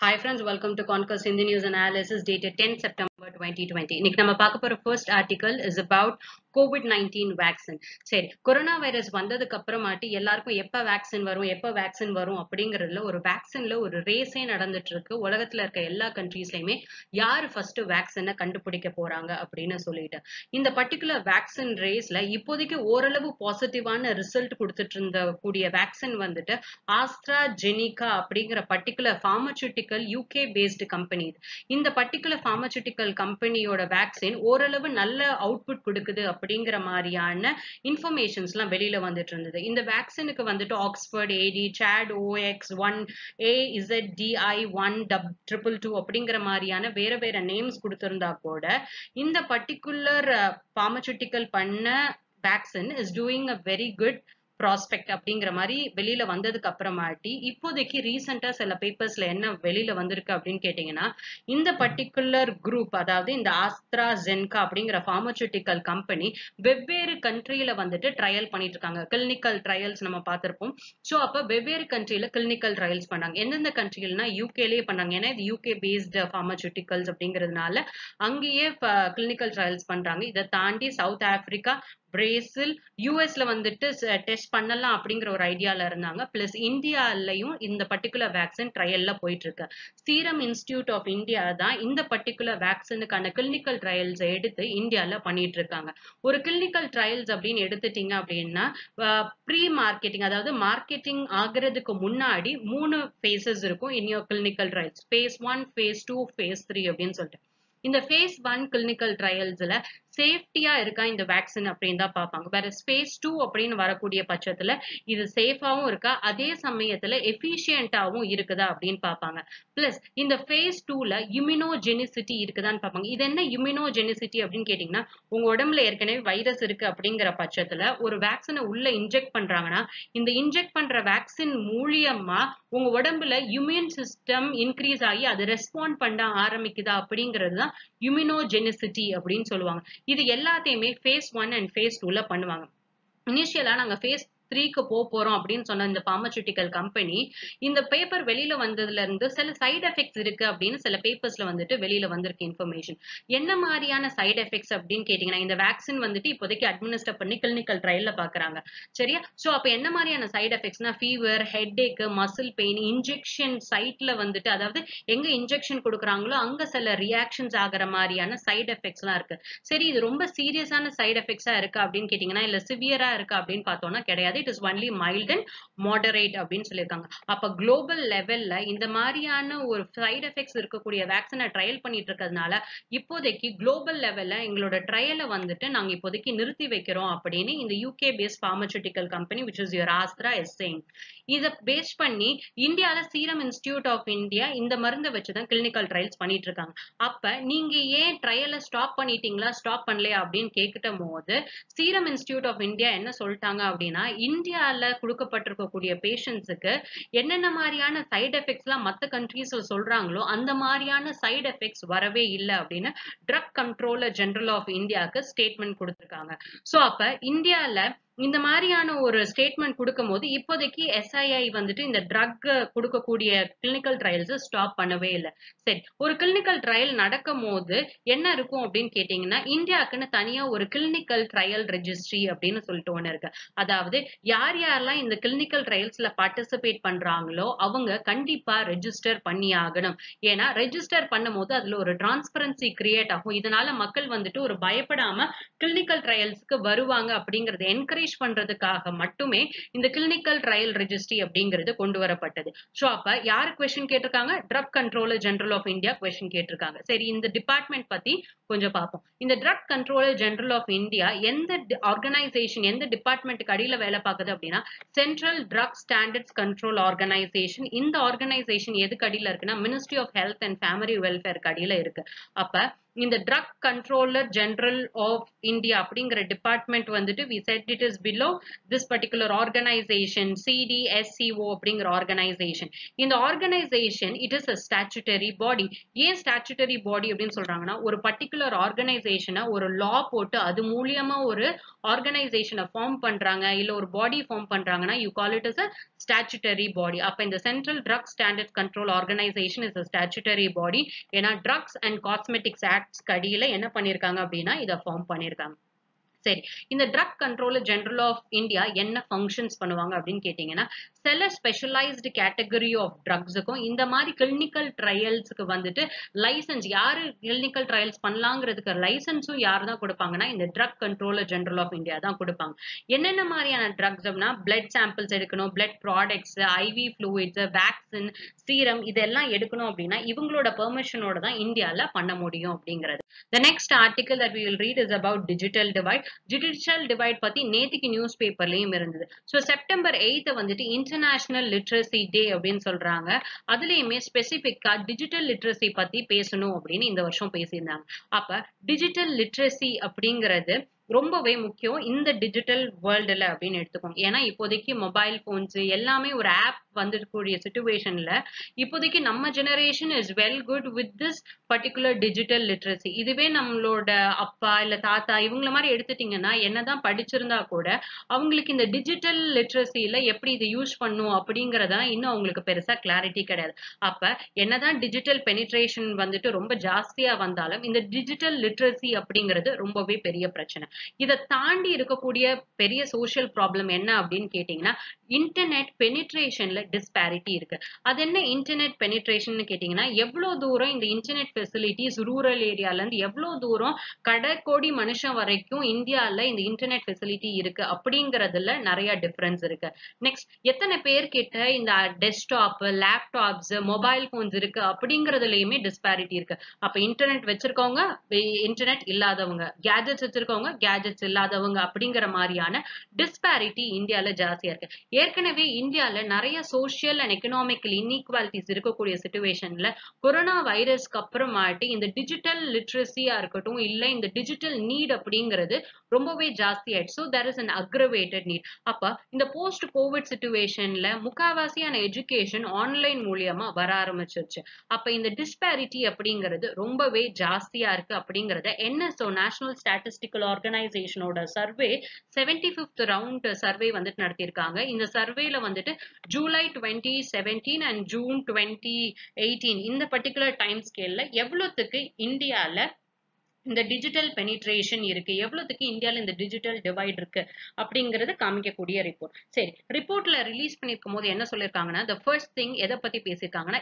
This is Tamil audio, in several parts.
Hi friends, welcome to Conquest Hindi News Analysis dated 10 September 2020. இன்னைக்கு நம்ம பார்க்க போற first article is about Covid nineteen vaccine சரி கொரோனா வைரஸ் வந்ததுக்கு அப்புறமாட்டி எல்லாருக்கும் எப்ப வேக்சின் வரும் எப்ப வேக்சின் வரும் அப்படிங்கறதுல ஒரு வேக்சின்ல ஒரு ரேஸே நடந்துட்டு இருக்கு. உலகத்துல இருக்க எல்லா கண்ட்ரீஸ்லயுமே யாரு ஃபர்ஸ்ட் வேக்சினை கண்டுபிடிக்க போறாங்க அப்படின்னு சொல்லிட்டு. இந்த பர்டிகுலர் வேக்சின் ரேஸ்ல இப்போதைக்கு ஓரளவு பாசிட்டிவான ரிசல்ட் கொடுத்துட்டு இருந்த கூடிய வேக்சின் வந்துட்டு ஆஸ்ட்ரா ஜெனிகா அப்படிங்கிற particular pharmaceutical UK based company இந்த பர்டிகுலர் ஃபார்மசூட்டிக்கல் கம்பெனியோட வேக்சின் ஓரளவு நல்ல அவுட்புட் கொடுக்குது அப்படிங்கிற மாதிரியான இன்ஃபர்மேஷன்ஸ்லாம் வெளியில் வெளியில வந்துட்டு இருந்தது. இந்த வேக்சினுக்கு வந்துட்டு Oxford AD chad OX one A Z D one double triple two அப்படிங்கிற மாதிரியான வேற வேற நேம்ஸ் கொடுத்திருந்தா கூட இந்த பர்டிகுலர் ஃபார்மசூட்டிக்கல் uh, பண்ண vaccine is doing a very good prospect அப்படிங்கிற மாதிரி வெளியில வந்ததுக்கு அப்புறமாட்டி இப்போதைக்கு ரீசெண்டா சில பேப்பர்ஸ்ல என்ன வெளியில வந்திருக்கு அப்படின்னு கேட்டீங்கன்னா இந்த பர்டிகுலர் குரூப் அதாவது இந்த ஆஸ்திரா ஜென்கா அப்படிங்கிற ஃபார்மசூட்டிக்கல் கம்பெனி வெவ்வேறு கண்ட்ரியில வந்துட்டு ட்ரையல் பண்ணிட்டு இருக்காங்க கிளினிக்கல் ட்ரையல்ஸ் நம்ம பார்த்திருப்போம். ஸோ அப்ப வெவ்வேறு கண்ட்ரியில கிளினிக்கல் ட்ரையல்ஸ் பண்ணாங்க. எந்தெந்த கண்ட்ரிகள்னா யூகேலேயே பண்ணாங்க. ஏன்னா இது யூகே பேஸ்டு ஃபார்மசூட்டிக்கல்ஸ் அப்படிங்கிறதுனால அங்கேயே கிளினிக்கல் ட்ரையல்ஸ் பண்றாங்க. இதை தாண்டி சவுத் ஆப்பிரிக்கா பிரேசில் யூஎஸ்ல வந்துட்டு டெஸ்ட் பண்ணலாம் அப்படிங்கிற ஒரு ஐடியால இருந்தாங்க. பிளஸ் இந்தியாலையும் இந்த பர்டிகுலர் வேக்சின் ட்ரையல்ல போயிட்டு இருக்கு சீரம் இன்ஸ்டியூட் ஆஃப் இந்தியா தான் இந்த பர்டிகுலர் வேக்சினுக்கான கிளினிக்கல் ட்ரையல்ஸ் எடுத்து இந்தியால பண்ணிட்டு இருக்காங்க ஒரு கிளினிக்கல் ட்ரையல்ஸ் அப்படின்னு எடுத்துட்டீங்க அப்படின்னா ப்ரீ மார்க்கெட்டிங் அதாவது மார்க்கெட்டிங் ஆகுறதுக்கு முன்னாடி மூணு ஃபேஸஸ் இருக்கும் in your clinical trials phase one phase two phase three அப்படின்னு சொல்லிட்டு. இந்த ஃபேஸ் ஒன் கிளினிக்கல் ட்ரையல்ஸ்ல சேஃப்டியா இருக்கா இந்த வேக்சின் அப்படின்னு தான் பார்ப்பாங்க. வேற ஸ்பேஸ் டூ அப்படின்னு வரக்கூடிய பட்சத்துல இது சேஃபாவும் இருக்கா? அதே சமயத்துல எஃபிஷியன்டாவும் இருக்குதா அப்படின்னு பார்ப்பாங்க. பிளஸ் இந்த ஃபேஸ் டூல இம்யூனோஜெனிசிட்டி இருக்குதான்னு பார்ப்பாங்க. இது என்ன இம்யூனோஜெனிசிட்டி அப்படின்னு கேட்டீங்கன்னா உங்க உடம்புல ஏற்கனவே வைரஸ் இருக்கு அப்படிங்கிற பட்சத்துல ஒரு வேக்சினை உள்ள இன்ஜெக்ட் பண்றாங்கன்னா இந்த இன்ஜெக்ட் பண்ற வேக்சின் மூலியமா உங்க உடம்புல இம்யூன் சிஸ்டம் இன்க்ரீஸ் ஆகி அது ரெஸ்பாண்ட் பண்ண ஆரம்பிக்குதா அப்படிங்கிறது தான் இம்யூனோஜெனிசிட்டி அப்படின்னு சொல்லுவாங்க. இது எல்லாத்தையுமே ஃபேஸ் ஒன் அண்ட் ஃபேஸ் டூவில் பண்ணுவாங்க. இனிஷியலா நாங்க ஃபேஸ் த்ரீக்கு போக போறோம் அப்படின்னு சொன்ன இந்த பார்மசூட்டிக்கல் கம்பெனி இந்த பேப்பர் வெளியில வந்ததுல இருந்து சில சைடு எஃபெக்ட்ஸ் இருக்கு அப்படின்னு சில பேப்பர்ஸ்ல வந்துட்டு வெளியில வந்திருக்கு இன்ஃபர்மேஷன் என்ன மாதிரியான சைடு எஃபெக்ட்ஸ் அப்படின்னு கேட்டீங்கன்னா இந்த வேக்சின் வந்துட்டு இப்போதைக்கு அட்மினிஸ்டர் பண்ணி கிளினிக்கல் ட்ரையல்ல பாக்குறாங்க. சரியா? சோ அப்ப என்ன மாதிரியான side எஃபெக்ட்ஸ்னா fever headache muscle pain injection சைட்ல வந்துட்டு அதாவது எங்க இன்ஜெக்ஷன் கொடுக்குறாங்களோ அங்க சில ரியாக்ஷன்ஸ் ஆகிற மாதிரியான சைடு எஃபெக்ட்ஸ் எல்லாம் இருக்கு. சரி இது ரொம்ப சீரியஸான சைடு எஃபெக்ட்ஸா இருக்கா அப்படின்னு கேட்டீங்கன்னா இல்ல சிவியரா இருக்கா அப்படின்னு பார்த்தோம்னா கிடையாது. It is only mild and moderate அப்படின்னு சொல்லியிருக்காங்க. அப்ப குளோபல் லெவல்ல இந்த மாதிரியான ஒரு சைடு எஃபெக்ட்ஸ் இருக்கக்கூடிய வேக்சினை ட்ரையல் பண்ணிட்டு இருக்கிறதுனால இப்போதைக்கு குளோபல் லெவல்ல எங்களோட ட்ரையலை வந்துட்டு நாங்க இப்போதைக்கு நிறுத்தி வைக்கிறோம் அப்படின்னு இந்த UK based pharmaceutical company which is your Astra S இதை பேஸ் பண்ணி இந்தியால சீரம் இன்ஸ்டிடியூட் ஆஃப் இந்தியா இந்த மருந்தை வச்சுதான் கிளினிக்கல் ட்ரையல்ஸ் பண்ணிட்டு இருக்காங்க. அப்ப நீங்க ஏன் ட்ரையலை ஸ்டாப் பண்ணிட்டீங்களா? ஸ்டாப் பண்ணலையா அப்படின்னு கேட்கிட்ட போது சீரம் இன்ஸ்டிடியூட் ஆஃப் இந்தியா என்ன சொல்லிட்டாங்க அப்படின்னா இந்தியால கொடுக்கப்பட்டிருக்கக்கூடிய பேஷண்ட்ஸுக்கு என்னென்ன மாதிரியான சைடு எஃபெக்ட்ஸ் எல்லாம் மற்ற கண்ட்ரீஸ்ல சொல்றாங்களோ அந்த மாதிரியான சைடு எஃபெக்ட்ஸ் வரவே இல்லை அப்படின்னு ட்ரக் கண்ட்ரோலர் ஜெனரல் ஆஃப் இந்தியாவுக்கு ஸ்டேட்மெண்ட் கொடுத்துருக்காங்க. சோ அப்ப இந்தியால இந்த மாதிரியான ஒரு ஸ்டேட்மெண்ட் கொடுக்கும் போது இப்போதைக்கு எஸ்ஐஐ வந்துட்டு இந்த ட்ரக் கொடுக்கக்கூடிய கிளினிக்கல் ட்ரையல்ஸ் ஸ்டாப் பண்ணவே இல்லை. சரி ஒரு கிளினிக்கல் ட்ரையல் நடக்கும் போது என்ன இருக்கும் அப்படின்னு கேட்டீங்கன்னா இந்தியாவுக்குன்னு தனியா ஒரு கிளினிக்கல் ட்ரையல் ரெஜிஸ்ட்ரி அப்படின்னு சொல்லிட்டு ஒன்று இருக்கு. அதாவது யார் யாரெல்லாம் இந்த கிளினிக்கல் ட்ரையல்ஸ்ல பார்ட்டிசிபேட் பண்றாங்களோ அவங்க கண்டிப்பா ரெஜிஸ்டர் பண்ணி ஆகணும். ஏன்னா ரெஜிஸ்டர் பண்ணும் போது அதுல ஒரு டிரான்ஸ்பரன்சி கிரியேட் ஆகும். இதனால மக்கள் வந்துட்டு ஒரு பயப்படாம கிளினிக்கல் ட்ரையல்ஸ்க்கு வருவாங்க அப்படிங்கறது என்கரேஜ் என்கரேஜ் பண்றதுக்காக மட்டுமே இந்த கிளினிக்கல் ட்ரையல் ரெஜிஸ்ட்ரி அப்படிங்கிறது கொண்டு வரப்பட்டது. ஸோ அப்ப யாரு கொஸ்டின் கேட்டிருக்காங்க? Drug controller general of India question கேட்டிருக்காங்க. சரி இந்த டிபார்ட்மெண்ட் பத்தி கொஞ்சம் பார்ப்போம். இந்த drug controller general of India எந்த ஆர்கனைசேஷன் எந்த டிபார்ட்மெண்ட்டுக்கு அடியில் வேலை பார்க்குது அப்படின்னா central drug standards control organisation இந்த ஆர்கனைசேஷன் எதுக்கு அடியில இருக்குன்னா ministry of health and family வெல்ஃபேருக்கு அடியில் இருக்கு. அப்ப இந்த drug controller general of India அப்படிங்கிற டிபார்ட்மெண்ட் வந்துட்டு we said it is below this particular organisation CDSCO அப்படிங்கிற ஆர்கனைசேஷன் இந்த organisation it is a statutory body ஏன் ஸ்டாச்சுட்டரி பாடி அப்படின்னு சொல்றாங்கன்னா ஒரு பர்டிகுலர் ஆர்கனைசேஷனை ஒரு லா போட்டு அது மூலியமா ஒரு ஆர்கனைசேஷனை ஃபார்ம் பண்றாங்க இல்ல ஒரு பாடி ஃபார்ம் பண்றாங்கன்னா you call it is a statutory body அப்ப இந்த central drug standard control organisation is a statutory body ஏன்னா ட்ரக்ஸ் அண்ட் காஸ்மெட்டிக்ஸ் ஆக்ட்ஸ்க்கு அடியில என்ன பண்ணிருக்காங்க அப்படின்னா இதை ஃபார்ம் பண்ணிருக்காங்க. சரி இந்த drug control general of India என்ன ஃபங்க்ஷன்ஸ் பண்ணுவாங்க அப்படின்னு கேட்டீங்கன்னா சில ஸ்பெஷலைஸ்டு கேட்டகரி ஆஃப் ட்ரக்ஸுக்கும் இந்த மாதிரி கிளினிக்கல் ட்ரையல்ஸுக்கு வந்துட்டு லைசன்ஸ் யாரு கிளினிக்கல் ட்ரையல்ஸ் பண்ணலாங்கிறதுக்கு லைசன்ஸும் யார் தான் கொடுப்பாங்கன்னா இந்த drug controller general of India தான் கொடுப்பாங்க. என்னென்ன மாதிரியான ட்ரக்ஸ் அப்படின்னா பிளட் சாம்பிள்ஸ் எடுக்கணும் blood products IV fluids vaccine serum இதெல்லாம் எடுக்கணும் அப்படின்னா இவங்களோட பெர்மிஷனோட தான் இந்தியால பண்ண முடியும் அப்படிங்கிறது. The next article that we will read is about digital divide judicial divide பத்தி நேத்திக்கு நியூஸ் பேப்பர்லயும் இருந்தது. ஸோ செப்டம்பர் எயித்த வந்துட்டு இன்டர்நேஷனல் லிட்ரஸி டே அப்படின்னு சொல்றாங்க. அதுலயுமே ஸ்பெசிபிக்கா டிஜிட்டல் லிட்ரஸி பத்தி பேசணும் அப்படின்னு இந்த வருஷம் பேசியிருந்தாங்க. அப்ப டிஜிட்டல் லிட்ரஸி அப்படிங்கிறது ரொம்பவே முக்கியம் இந்த டிஜிட்டல் வேர்ல்டுல அப்படின்னு எடுத்துக்கோங்க. ஏன்னா இப்போதைக்கு மொபைல் போன்ஸ் எல்லாமே ஒரு ஆப் வந்துக்கூடிய சுச்சுவேஷன்ல இப்போதைக்கு நம்ம generation is well good with this particular digital literacy இதுவே நம்மளோட அப்பா இல்ல தாத்தா இவங்கள மாதிரி எடுத்துட்டீங்கன்னா என்னதான் படிச்சிருந்தா கூட அவங்களுக்கு இந்த டிஜிட்டல் லிட்ரஸில எப்படி இதை யூஸ் பண்ணும் அப்படிங்கறதா இன்னும் அவங்களுக்கு பெருசா கிளாரிட்டி கிடையாது. அப்ப என்னதான் டிஜிட்டல் பெனிட்ரேஷன் வந்துட்டு ரொம்ப ஜாஸ்தியா வந்தாலும் இந்த டிஜிட்டல் லிட்ரஸி அப்படிங்கிறது ரொம்பவே பெரிய பிரச்சனை. இதை தாண்டி இருக்கக்கூடிய பெரிய சோசியல் ப்ராப்ளம் என்ன அப்படின்னு கேட்டீங்கன்னா இன்டர்நெட் பெனிட்ரேஷன்ல டிஸ்பேரிட்டி இருக்கு. அது என்ன இன்டர்நெட் பெனிட்ரேஷன் கேட்டீங்கன்னா எவ்வளவு தூரம் இந்த இன்டர்நெட் ஃபெசிலிட்டிஸ் ரூரல் ஏரியால இருந்து எவ்வளவு தூரம் கடற்கோடி மனுஷன் வரைக்கும் இந்தியால இந்த இன்டர்நெட் ஃபெசிலிட்டி இருக்கு அப்படிங்கறதுல நிறைய டிஃபரன்ஸ் இருக்கு. நெக்ஸ்ட் எத்தனை பேர் கிட்ட இந்த டெஸ்க்டாப் லேப்டாப்ஸ் மொபைல் போன்ஸ் இருக்கு அப்படிங்கறதுலயுமே டிஸ்பேரிட்டி இருக்கு. அப்ப இன்டர்நெட் வச்சிருக்கவங்க இன்டர்நெட் இல்லாதவங்க கேஜெட்ஸ் வச்சிருக்கவங்க கேஜெட்ஸ் இல்லாதவங்க அப்படிங்கிற மாதிரியான டிஸ்பேரிட்டி இந்தியால ஜாஸ்தியா இருக்கு. ஏற்கனவே இந்தியால நிறைய சோசியல் அண்ட் எக்கனாமிக்கல் இன்இக்வாலிட்டிஸ் இருக்கக்கூடிய சுச்சுவேஷன்ல கொரோனா வைரஸ்க்கு அப்புறமாட்டி இந்த டிஜிட்டல் லிட்ரஸியா இருக்கட்டும் இல்ல இந்த டிஜிட்டல் நீட் அப்படிங்கிறது ரொம்பவே ஜாஸ்தி ஆயிடுச்சு. So there is an aggravated need அப்ப இந்த போஸ்ட் கோவிட் சுச்சுவேஷன்ல முக்காவாசியான எஜுகேஷன் ஆன்லைன் மூலியமா வர ஆரம்பிச்சிருச்சு. அப்ப இந்த டிஸ்பேரிட்டி அப்படிங்கிறது ரொம்பவே ஜாஸ்தியா இருக்கு அப்படிங்கறத NSO national statistical ஆர்கனைசேஷனோட survey seventy fifth round survey வந்துட்டு நடத்தியிருக்காங்க. இந்த சர்வேல வந்துட்டு July twenty seventeen and June twenty eighteen இந்த பர்டிகுலர் டைம் ஸ்கேல்ல எவ்வளோத்துக்கு இந்தியால இந்த டிஜிட்டல் பெனிட்ரேஷன் இருக்கு? எவ்வளவுக்கு இந்தியால இந்த டிஜிட்டல் டிவைட் இருக்கு? அப்படிங்கறது காமிக்கக்கூடிய ரிப்போர்ட் சரி ரிப்போர்ட்ல ரிலீஸ் பண்ணிருக்கும் போது என்ன சொல்லிருக்காங்கன்னா த ஃபர்ஸ்ட் திங் எதை பத்தி பேசியிருக்காங்கன்னா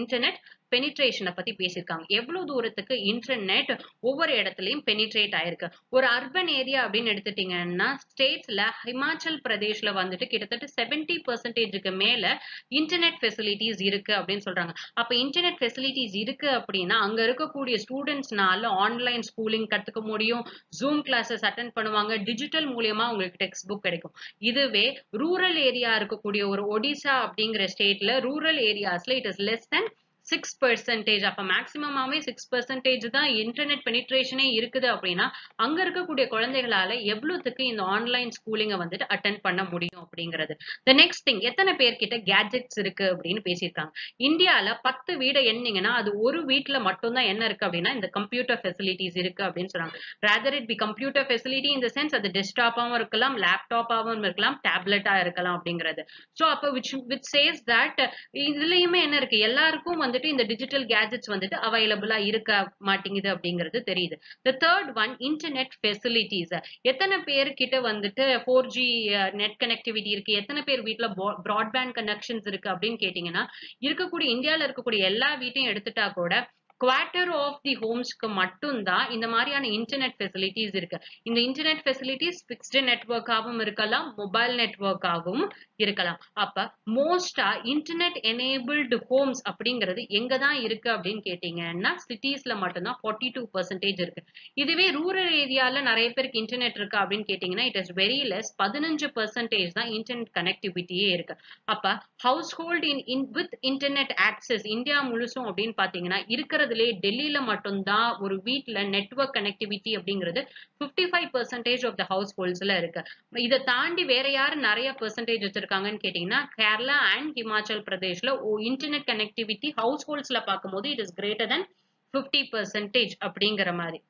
இன்டர்நெட் பெனிட்ரேஷனை பத்தி பேசியிருக்காங்க. எவ்வளவு தூரத்துக்கு இன்டர்நெட் ஒவ்வொரு இடத்துலயும் பெனிட்ரேட் ஆயிருக்கு. ஒரு அர்பன் ஏரியா அப்படின்னு எடுத்துட்டீங்கன்னா ஸ்டேட்ஸ்ல ஹிமாச்சல் பிரதேஷ்ல வந்துட்டு கிட்டத்தட்ட செவன்டி பர்சன்டேஜுக்கு மேல இன்டர்நெட் ஃபெசிலிட்டிஸ் இருக்கு அப்படின்னு சொல்றாங்க. அப்ப இன்டர்நெட் ஃபெசிலிட்டிஸ் இருக்கு அப்படின்னா அங்க இருக்கக்கூடிய ஸ்டூடெண்ட்ஸ்னால ஆன்லைன் ஸ்கூலிங் கத்துக்க முடியும். ஜூம் கிளாஸஸ் அட்டன் பண்ணுவாங்க. டிஜிட்டல் மூலியமா உங்களுக்கு டெக்ஸ்ட் புக் கிடைக்கும். இதுவே ரூரல் ஏரியா இருக்கக்கூடிய ஒரு ஒடிசா அப்படிங்கிற ஸ்டேட்ல rural ஏரியாஸ்ல it is less than six percentage அப்ப மேக்சிமமாவே சிக்ஸ் பெர்சன்டேஜ் தான் இன்டர்நெட் பெனிட்ரேஷனே இருக்குது அப்படின்னா அங்க இருக்கக்கூடிய குழந்தைகளால எவ்வளவுக்கு இந்த ஆன்லைன் ஸ்கூலிங்க வந்துட்டு அட்டன் பண்ண முடியும் அப்படிங்கிறது. த நெக்ஸ்ட் திங் எத்தனை பேர்கிட்ட கேஜெட்ஸ் இருக்கு அப்படின்னு பேசியிருக்காங்க. இந்தியால பத்து வீடை எண்ணீங்கன்னா அது ஒரு வீட்டுல மட்டும்தான் என்ன இருக்கு அப்படின்னா இந்த கம்ப்யூட்டர் ஃபெசிலிட்டிஸ் இருக்கு அப்படின்னு சொல்றாங்க. Rather it be computer facility இந்த சென்ஸ் அது டெஸ்க்டாப்பாவும் இருக்கலாம் லேப்டாப்பாவும் இருக்கலாம் டேப்லெட்டா இருக்கலாம் அப்படிங்கிறது. ஸோ அப்போ விச் விச் சேஸ் தட் இதுலயுமே என்ன இருக்கு? எல்லாருக்கும் வந்துட்டு இந்த டிஜிட்டல் கேஜெட்ஸ் வந்துட்டு அவைலபிளா இருக்க மாட்டேங்குது அப்படிங்கிறது தெரியுது. The third one internet facilities எத்தனை பேர் கிட்ட வந்துட்டு ஃபோர் ஜி நெட் கனெக்டிவிட்டி இருக்கு? எத்தனை பேர் வீட்டுல ப்ராட்பேண்ட் கனெக்ஷன்ஸ் இருக்கு அப்படின்னு கேட்டீங்கன்னா இருக்கக்கூடிய இந்தியால இருக்கக்கூடிய எல்லா வீட்டையும் எடுத்துட்டா கூட குவார்ட்டர் ஆஃப் தி ஹோம்ஸ்க்கு மட்டும்தான் இந்த மாதிரியான இன்டர்நெட் ஃபெசிலிட்டிஸ் இருக்கு. இந்த இன்டர்நெட் ஃபெசிலிட்டிஸ் பிக்ஸ்டு நெட்ஒர்க்காகவும் இருக்கலாம் மொபைல் நெட்ஒர்க்காகவும் இருக்கலாம். அப்ப மோஸ்டா இன்டர்நெட் எனேபிள்டு ஹோம்ஸ் அப்படிங்கிறது எங்க தான் இருக்கு அப்படின்னு கேட்டீங்கன்னா சிட்டிஸ்ல மட்டும்தான் ஃபார்ட்டி டூ பர்சன்டேஜ் இருக்கு. இதுவே ரூரல் ஏரியால நிறைய பேருக்கு இன்டர்நெட் இருக்கு அப்படின்னு கேட்டீங்கன்னா இட் இஸ் வெரி லெஸ் பதினஞ்சு பர்சன்டேஜ் தான் இன்டர்நெட் கனெக்டிவிட்டியே இருக்கு. அப்ப house hold in in with internet access India முழுசும் அப்படின்னு பாத்தீங்கன்னா இருக்கிறது இருக்கிறதுலே டெல்லியில மட்டும்தான் ஒரு வீட்டுல நெட்வொர்க் கனெக்டிவிட்டி அப்படிங்கிறது fifty five percentage of the house ஹோல்ட்ஸ்ல இருக்கு. இதை தாண்டி வேற யாரு நிறைய பெர்சன்டேஜ் வச்சிருக்காங்கன்னு கேட்டீங்கன்னா கேரளா அண்ட் ஹிமாச்சல் பிரதேஷ்ல இன்டர்நெட் கனெக்டிவிட்டி ஹவுஸ் ஹோல்ட்ஸ்ல பார்க்கும்போது it is greater than fifty percentage அப்படிங்கிற மாதிரி.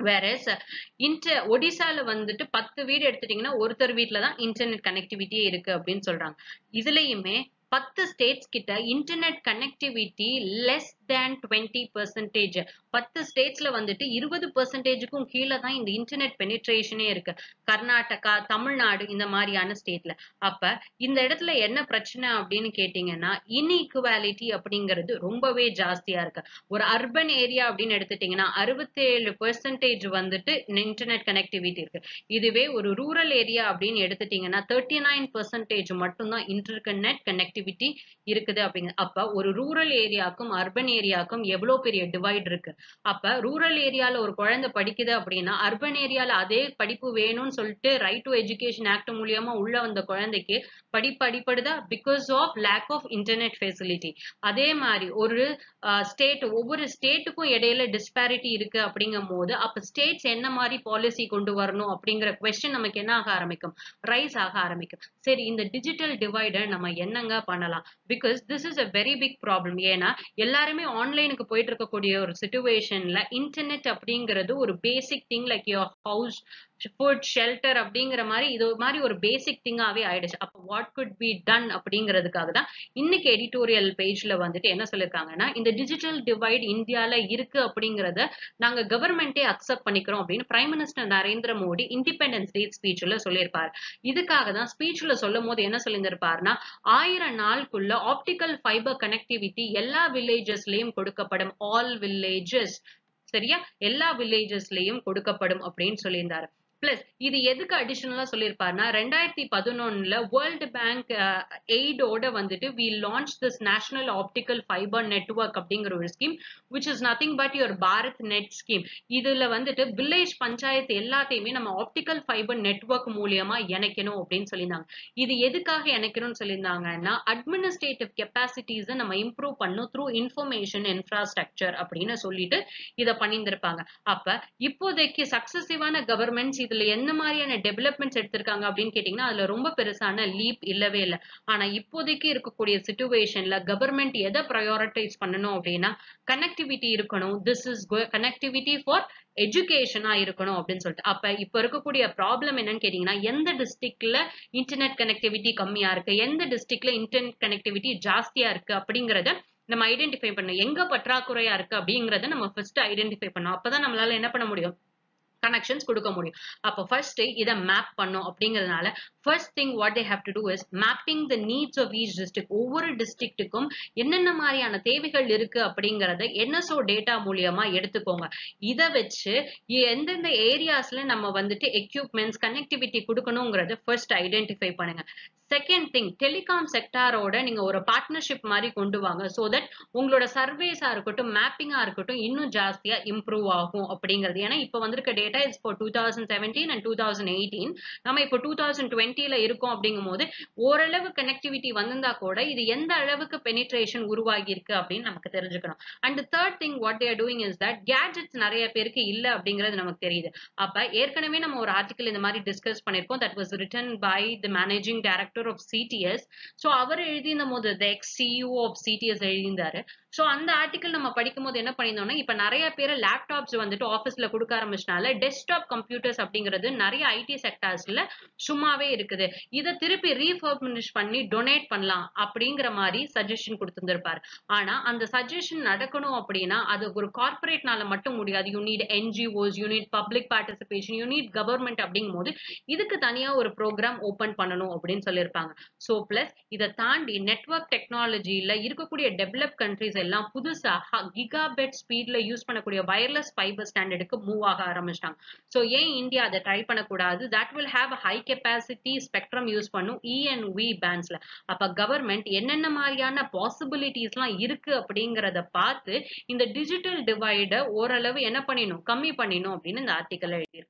வேற இன்ட ஒடிசால வந்துட்டு பத்து வீடு எடுத்துட்டீங்கன்னா ஒருத்தர் வீட்ல தான் இன்டர்நெட் கனெக்டிவிட்டியே இருக்கு அப்படின்னு சொல்றாங்க. இதுலயுமே பத்து ஸ்டேட்ஸ் கிட்ட internet connectivity less than twenty percentage பத்து ஸ்டேட்ஸ்ல வந்துட்டு இருபது பெர்சன்டேஜுக்கும் கீழே தான் இந்த இன்டர்நெட் பெனிட்ரேஷனே இருக்கு. கர்நாடகா தமிழ்நாடு இந்த மாதிரியான ஸ்டேட்ல அப்ப இந்த இடத்துல என்ன பிரச்சனை அப்படின்னு கேட்டீங்கன்னா இன்இக்குவாலிட்டி அப்படிங்கிறது ரொம்பவே ஜாஸ்தியா இருக்கு. ஒரு அர்பன் ஏரியா அப்படின்னு எடுத்துட்டீங்கன்னா அறுபத்தேழு பெர்சன்டேஜ் வந்துட்டு இன்டர்நெட் கனெக்டிவிட்டி இருக்கு. இதுவே ஒரு ரூரல் ஏரியா அப்படின்னு எடுத்துட்டீங்கன்னா தேர்ட்டி நைன் பர்சன்டேஜ் மட்டும்தான் இன்டர்நெட் கனெக்டிவிட்டி இருக்குது அப்படிங்க அப்ப ஒரு ரூரல் ஏரியாக்கும் அர்பன் ஏரியாவுக்கும் எவ்வளவு பெரிய டிவைட் இருக்கு. அப்ப ரூரல் ஏரியால ஒரு குழந்தை படிக்குது அப்படின்னா அர்பன் ஏரியால அதே படிப்பு வேணும்னு சொல்லிட்டு ரைட் டு எஜுகேஷன் ஆக்ட் மூலியமா உள்ள வந்த குழந்தைக்கு படிப்பு அடிப்படுதா because of lack of internet facility அதே மாதிரி ஒரு ஸ்டேட் ஒவ்வொரு ஸ்டேட்டுக்கும் இடையில டிஸ்பேரிட்டி இருக்கு அப்படிங்கும் போது அப்ப ஸ்டேட்ஸ் என்ன மாதிரி பாலிசி கொண்டு வரணும் அப்படிங்கிற கொஸ்டின் நமக்கு என்ன ஆக ஆரம்பிக்கும்? ரைஸ் ஆக ஆரம்பிக்கும். சரி இந்த டிஜிட்டல் டிவைடர் நம்ம என்னங்க பண்ணலாம்? Because this is a very big problem ஏன்னா எல்லாருமே ஆன்லைனுக்கு போயிட்டு இருக்கக்கூடிய ஒரு சுச்சுவேஷன்ல இன்டர்நெட் அப்படிங்கிறது ஒரு basic thing like your house food shelter அப்படிங்கிற மாதிரி இது மாதிரி ஒரு பேசிக் திங்காவே ஆயிடுச்சு. அப்போ வாட் குட் பி டன் அப்படிங்கிறதுக்காக தான் இன்னைக்கு எடிட்டோரியல் பேஜ்ல வந்துட்டு என்ன சொல்லியிருக்காங்கன்னா இந்த டிஜிட்டல் டிவைட் இந்தியால இருக்கு அப்படிங்கறத நாங்க கவர்மெண்டே அக்செப்ட் பண்ணிக்கிறோம் அப்படின்னு prime minister Narendra Modi independence day ஸ்பீச்ல சொல்லியிருப்பாரு. இதுக்காக தான் ஸ்பீச்ல சொல்லும் போது என்ன சொல்லியிருப்பாருன்னா ஆயிரம் நாளுக்குள்ள ஆப்டிக்கல் ஃபைபர் கனெக்டிவிட்டி எல்லா வில்லேஜஸ்லயும் கொடுக்கப்படும். ஆல் வில்லேஜஸ் சரியா? எல்லா வில்லேஜஸ்லயும் கொடுக்கப்படும் அப்படின்னு சொல்லியிருந்தாரு. பிளஸ் இது எதுக்கு அடிஷனலா சொல்லியிருப்பாருன்னா ரெண்டாயிரத்தி பதினொன்னுல வேர்ல்டு பேங்க் எய்டோட வந்துட்டு we launch this national optical fibre network அப்படிங்கிற ஒரு scheme which is nothing but your Bharat net scheme இதுல வந்துட்டு வில்லேஜ் பஞ்சாயத்து எல்லாத்தையுமே நம்ம ஆப்டிக்கல் ஃபைபர் நெட்ஒர்க் மூலியமா இணைக்கணும் அப்படின்னு சொல்லியிருந்தாங்க. இது எதுக்காக இணைக்கணும்னு சொல்லியிருந்தாங்கன்னா அட்மினிஸ்ட்ரேட்டிவ் கெப்பாசிட்டிஸை நம்ம இம்ப்ரூவ் பண்ணும் த்ரூ இன்ஃபர்மேஷன் இன்ஃப்ராஸ்ட்ரக்சர் அப்படின்னு சொல்லிட்டு இதை பண்ணியிருந்திருப்பாங்க. அப்ப இப்போதைக்கு சக்சசிவான கவர்மெண்ட்ஸ் இதுல என்ன மாதிரியான டெவலப்மெண்ட்ஸ் எடுத்திருக்காங்க அப்படின்னு கேட்டீங்கன்னா அதுல ரொம்ப பெருசான லீப் இல்லவே இல்லை. ஆனா இப்போதைக்கு இருக்கக்கூடிய சுச்சுவேஷன்ல கவர்மெண்ட் எதை ப்ரையாரிட்டைஸ் பண்ணணும் அப்படின்னா கனெக்டிவிட்டி இருக்கணும். திஸ் இஸ் கனெக்டிவிட்டி ஃபார் எஜுகேஷனா இருக்கணும் அப்படின்னு சொல்லிட்டு. அப்ப இப்ப இருக்கக்கூடிய ப்ராப்ளம் என்னன்னு கேட்டீங்கன்னா எந்த டிஸ்ட்ரிக்ட்ல இன்டர்நெட் கனெக்டிவிட்டி கம்மியா இருக்கு? எந்த டிஸ்ட்ரிக்ட்ல இன்டர்நெட் கனெக்டிவிட்டி ஜாஸ்தியா இருக்கு? அப்படிங்கறத நம்ம ஐடென்டிஃபை பண்ணணும். எங்க பற்றாக்குறையா இருக்கு? அப்படிங்கறத நம்ம ஃபர்ஸ்ட் ஐடென்டிஃபை பண்ணணும். அப்பதான் நம்மளால என்ன பண்ண முடியும்? கனெக்ஷன்ஸ் கொடுக்க முடியும். அப்போ ஃபர்ஸ்ட் இதை மேப் பண்ணும் அப்படிங்கிறதுனால first thing what they have to do is mapping the needs of each district ஒவ்வொரு டிஸ்ட்ரிக்ட்டுக்கும் என்னென்ன மாதிரியான தேவைகள் இருக்கு அப்படிங்கறத என்எஸ்ஓ டேட்டா மூலியமா எடுத்துக்கோங்க. இதை வச்சு எந்தெந்த ஏரியாஸ்ல நம்ம வந்துட்டு எக்யூப்மெண்ட்ஸ் கனெக்டிவிட்டி கொடுக்கணுங்கிறத ஃபர்ஸ்ட் ஐடென்டிஃபை பண்ணுங்க. செகண்ட் திங் டெலிகாம் செக்டாரோட நீங்க ஒரு பார்ட்னர்ஷிப் மாதிரி கொண்டு வாங்க. ஸோ தட் உங்களோட சர்வேஸா இருக்கட்டும் மேப்பிங்கா இருக்கட்டும் இன்னும் ஜாஸ்தியா இம்ப்ரூவ் ஆகும் அப்படிங்கிறது. ஏன்னா இப்போ வந்திருக்க டேட்டா இஸ் இப்போ two thousand seventeen and two thousand eighteen நம்ம இப்போ டூ தௌசண்ட் டுவெண்ட்டியில் இருக்கோம் அப்படிங்கும் போது ஓரளவு கனெக்டிவிட்டி வந்திருந்தா கூட இது எந்த அளவுக்கு பெனிட்ரேஷன் உருவாகி இருக்கு அப்படின்னு நமக்கு தெரிஞ்சுக்கணும். And third thing what they're doing is that gadgets நிறைய பேருக்கு இல்ல அப்படிங்கிறது நமக்கு தெரியுது. அப்ப ஏற்கனவே நம்ம ஒரு ஆர்டிக்கல் இந்த மாதிரி டிஸ்கஸ் பண்ணிருக்கோம் that was written by the managing director of CDS so அவர் எழுதின போது the ex CEO of CDS எழுதியிருந்தாரு. So அந்த ஆர்டிகல் நம்ம படிக்கும் போது என்ன பண்ணியிருந்தோம்னா இப்ப நிறைய பேர் லேப்டாப்ஸ் வந்துட்டு ஆஃபீஸ்ல கொடுக்க ஆரம்பிச்சனால டெஸ்க்டாப் கம்ப்யூட்டர்ஸ் அப்படிங்கிறது நிறைய ஐடி செக்டார்ஸ்ல சும்மாவே இருக்குது. இதை திருப்பி ரீஃபர்மினிஷ் பண்ணி டொனேட் பண்ணலாம் அப்படிங்கிற மாதிரி சஜஷன் கொடுத்துருப்பாரு ஆனா அந்த சஜஷன் நடக்கணும் அப்படின்னா அது ஒரு கார்பரேட்னால மட்டும் முடியாது. You need NGOs you need public participation you need government அப்படிங்கும் போது இதுக்கு தனியா ஒரு ப்ரோக்ராம் ஓபன் பண்ணணும் அப்படின்னு சொல்லியிருப்பாங்க. ஸோ பிளஸ் இதை தாண்டி நெட்ஒர்க் டெக்னாலஜியில இருக்கக்கூடிய டெவலப் கண்ட்ரிஸ் எல்லாம் புதுசா கிகாபெட் ஸ்பீட்ல யூஸ் பண்ணக்கூடிய வயர்லெஸ் ஃபைபர் ஸ்டாண்டர்டுக்கு மூவ் ஆக ஆரம்பிச்சிட்டாங்க. ஸோ ஏன் இந்தியா அதை ட்ரை பண்ணக்கூடாது? That will have high capacity spectrum use பண்ணும் இஎன் வி பேண்ட்ஸ்ல அப்ப கவர்மெண்ட் என்னென்ன மாதிரியான பாசிபிலிட்டிஸ்லாம் இருக்கு அப்படிங்கிறத பார்த்து இந்த டிஜிட்டல் டிவைட ஓரளவு என்ன பண்ணிடணும்? கம்மி பண்ணிடணும் அப்படின்னு இந்த ஆர்டிக்கல் எழுதி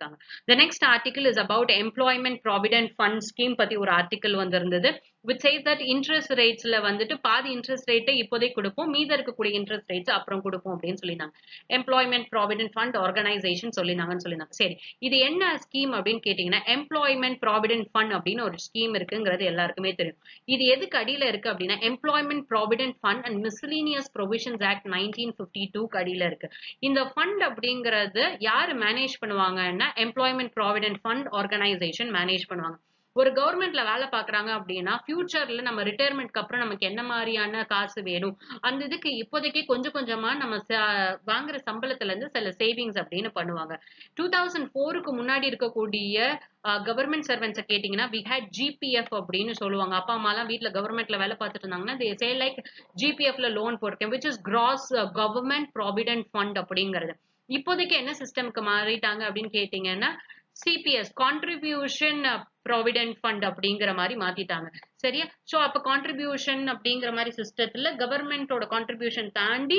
the next article is about employment provident fund scheme பத்தி ஒரு ஆர்டிக்கல் வந்திருந்தது. விச் சேஸ் தட் இன்ட்ரெஸ்ட் ரேட்ஸ்ல வந்துட்டு பாதி இன்ட்ரெஸ்ட் ரேட்டை இப்போதே கொடுப்போம். மீத இருக்கக்கூடிய இன்ட்ரெஸ்ட் ரேட்ஸ் அப்புறம் கொடுப்போம் அப்படின்னு சொல்லியிருந்தாங்க. எம்ப்ளாய்மெண்ட் ப்ராவிடென்ட் ஃபண்ட் ஆர்கனைசேஷன் சொல்லினாங்கன்னு சொல்லியிருந்தாங்க. சரி இது என்ன ஸ்கீம் அப்படின்னு கேட்டீங்கன்னா எம்ப்ளாய்மெண்ட் ப்ராவிடென்ட் ஃபண்ட் அப்படின்னு ஒரு ஸ்கீம் இருக்குங்கிறது எல்லாருக்குமே தெரியும். இது எதுக்கு அடியில இருக்கு அப்படின்னா employment provident fund and miscellaneous provisions act nineteen fifty two அடியில இருக்கு. இந்த ஃபண்ட் அப்படிங்கிறது யாரு மேனேஜ் பண்ணுவாங்கன்னா employment provident fund organisation manage பண்ணுவாங்க. ஒரு கவர்மெண்ட்ல வேலை பாக்குறாங்க அப்படின்னா ஃபியூச்சர்ல நம்ம ரிட்டையர்மெண்ட்க்கு அப்புறம் நமக்கு என்ன மாதிரியான காசு வேணும்? அந்த இதுக்கு இப்போதைக்கு கொஞ்சம் கொஞ்சமா நம்ம ச- வாங்குற சம்பளத்துல இருந்து சில சேவிங்ஸ் அப்படின்னு பண்ணுவாங்க. டூ தௌசண்ட் ஃபோருக்கு முன்னாடி இருக்கக்கூடிய கவர்மெண்ட் சர்வெண்ட்ஸை கேட்டிங்கன்னா வி ஹேட் ஜிபிஎஃப் அப்படின்னு சொல்லுவாங்க. அப்பா அம்மாலாம் வீட்டில் கவர்மெண்ட்டில் கவர்மெண்ட்ல வேலை பார்த்துட்டு இருந்தாங்கன்னா தே சே லைக் ஜிபிஎஃப்ல லோன் போட்டிருக்கேன் which is gross government provident fund அப்படிங்கிறது. இப்போதைக்கு என்ன சிஸ்டம்க்கு மாறிட்டாங்க அப்படின்னு கேட்டிங்கன்னா சிபிஎஸ் கான்ட்ரிபியூஷன் ப்ராவிடென்ட் ஃபண்ட் அப்படிங்கிற மாதிரி மாத்திட்டாங்க. சரியா? சோ அப்ப கான்ட்ரிபியூஷன் அப்படிங்கிற மாதிரி சிஸ்டத்துல கவர்மெண்டோட கான்ட்ரிபியூஷன் தாண்டி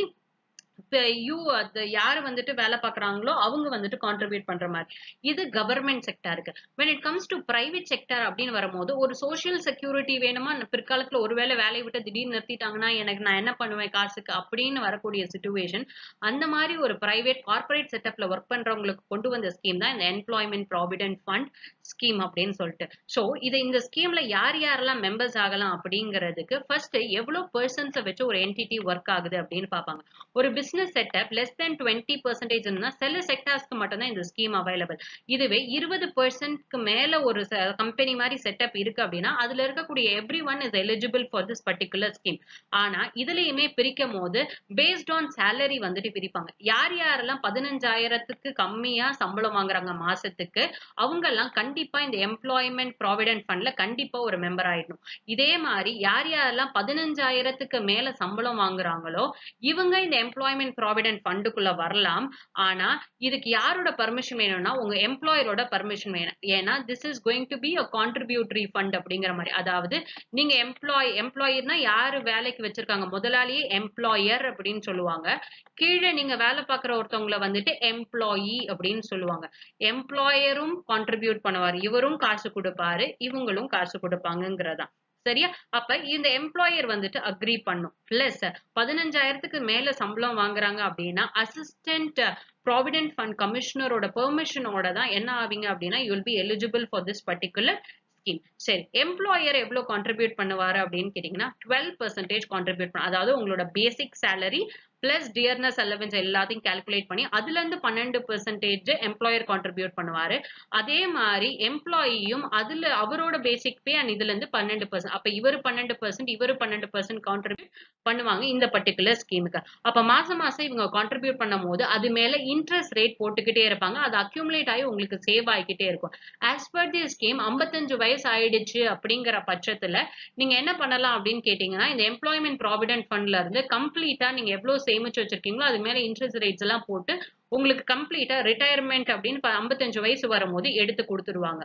யூ அது யார் வந்துட்டு வேலை பார்க்குறாங்களோ அவங்க வந்துட்டு கான்ட்ரிபியூட் பண்ற மாதிரி. இது government செக்டாருக்கு when it comes to private sector அப்படின்னு வரும்போது ஒரு சோஷியல் செக்யூரிட்டி வேணுமா? பிற்காலத்துல ஒருவேளை வேலையை விட்டு திடீர்னு நிறுத்திட்டாங்கன்னா எனக்கு நான் என்ன பண்ணுவேன் காசுக்கு? அப்படின்னு வரக்கூடிய சுச்சுவேஷன் அந்த மாதிரி ஒரு பிரைவேட் கார்பரேட் செட்டப்ல ஒர்க் பண்றவங்களுக்கு கொண்டு வந்த ஸ்கீம் தான் இந்த எம்ப்ளாய்மெண்ட் ப்ராவிடென்ட் ஃபண்ட் ஸ்கீம் அப்படின்னு சொல்லிட்டு. சோ இது இந்த ஸ்கீம்ல யார் யாரெல்லாம் மெம்பர்ஸ் ஆகலாம் அப்படிங்கிறதுக்கு ஃபர்ஸ்ட் எவ்வளவு பர்சன்ஸை வச்சு ஒரு என்டிட்டி ஒர்க் ஆகுது அப்படின்னு பார்ப்பாங்க. ஒரு business initial setup less than twenty percentage சில செக்டார்ஸ்க்கு மட்டும்தான் இந்த ஸ்கீம் அவைலபிள் இதுவே இருபது பர்சன்ட்க்கு மேல ஒரு கம்பெனி மாதிரி செட்டப் இருக்கு அப்படின்னா அதுல இருக்கக்கூடிய everyone is eligible for this particular scheme ஆனா இதுலயுமே பிரிக்கும் போது பேஸ்ட் ஆன் சேலரி வந்துட்டு பிரிப்பாங்க. யார் யாரெல்லாம் பதினஞ்சாயிரத்துக்கு கம்மியா சம்பளம் வாங்குறாங்க மாசத்துக்கு அவங்க எல்லாம் கண்டிப்பா இந்த எம்ப்ளாய்மெண்ட் ப்ராவிடென்ட் ஃபண்ட்ல கண்டிப்பா ஒரு மெம்பர் ஆயிடணும். இதே மாதிரி யார் யாரெல்லாம் பதினஞ்சாயிரத்துக்கு மேல சம்பளம் வாங்குறாங்களோ இவங்க இந்த எம்ப்ளாய்மெண்ட் ப்ராவிடென்ட் ஃபண்டுக்குள்ள வரலாம். ஆனா இதுக்கு யாரோட பர்மிஷன் வேணும்னா உங்க எம்ப்ளாயரோட பர்மிஷன் வேணும். ஏன்னா this is going to be a contributory fund அப்படிங்கிற மாதிரி. அதாவது நீங்க எம்ப்ளாய் எம்ப்ளாயர்னா யாரு வேலைக்கு வச்சிருக்காங்க? முதலாளியே எம்ப்ளாயர் அப்படின்னு சொல்லுவாங்க. கீழே நீங்க வேலை பார்க்குற ஒருத்தவங்கள வந்துட்டு எம்ப்ளாயி அப்படின்னு சொல்லுவாங்க. எம்ப்ளாயரும் கான்ட்ரிபியூட் பண்ணுவார். இவரும் காசு கொடுப்பாரு. இவங்களும் காசு கொடுப்பாங்கிறதான் சரியா? அப்ப இந்த எம்ப்ளாயர் வந்துட்டு அக்ரி பண்ணும். பிளஸ் பதினஞ்சாயிரத்துக்கு மேல சம்பளம் வாங்குறாங்க அப்படின்னா அசிஸ்டன்ட் ப்ராவிடென்ட் ஃபண்ட் கமிஷனரோட பெர்மிஷனோட தான் என்ன ஆவீங்க அப்படின்னா you'll be eligible for this particular scheme சரி எம்ப்ளாயர் எவ்வளவு கான்ட்ரிபியூட் பண்ணுவாரு அப்படின்னு கேட்டீங்கன்னா டுவெல் பர்சன்டேஜ் கான்ட்ரிபியூட் பண்ண அதாவது உங்களோட basic salary plus dearness allowance எல்லாத்தையும் கால்குலேட் பண்ணி அதுல இருந்து பன்னெண்டு பெர்சன்டேஜ் எம்ப்ளாயர் கான்ட்ரிபியூட் பண்ணுவாரு. அதே மாதிரி எம்ப்ளாயியும் அதுல அவரோட பேசிக் பே அண்ட் இதுல இருந்து பன்னெண்டு பர்சன்ட் அப்ப இவர் பன்னெண்டு பர்சன்ட் இவர் பன்னெண்டு பர்சன்ட் கான்ட்ரிபியூட் பண்ணுவாங்க இந்த பர்டிகுலர் ஸ்கீமுக்கு அப்ப மாசம் மாசம் இவங்க கான்ட்ரிபியூட் பண்ணும் போது அது மேல இன்ட்ரெஸ்ட் ரேட் போட்டுக்கிட்டே இருப்பாங்க. அது அக்யூமுலேட் ஆகி உங்களுக்கு சேவ் ஆகிக்கிட்டே இருக்கும். ஆஸ் பர் தி ஸ்கீம் ஐம்பத்தஞ்சு வயசு ஆயிடுச்சு அப்படிங்கிற பட்சத்துல நீங்க என்ன பண்ணலாம் அப்படின்னு கேட்டீங்கன்னா இந்த எம்ப்ளாய்மெண்ட் ப்ராவிடென்ட் ஃபண்ட்ல இருந்து கம்ப்ளீட்டா நீங்க எவ்வளவு சேமிச்சு வச்சிருக்கீங்களோ அது மேல இன்ட்ரெஸ்ட் ரேட்ஸ் எல்லாம் போட்டு உங்களுக்கு கம்ப்ளீட்டா ரிட்டையர்மெண்ட் அப்படின்னு ஐம்பத்தஞ்சு வயசு வரும்போது எடுத்து கொடுத்துருவாங்க.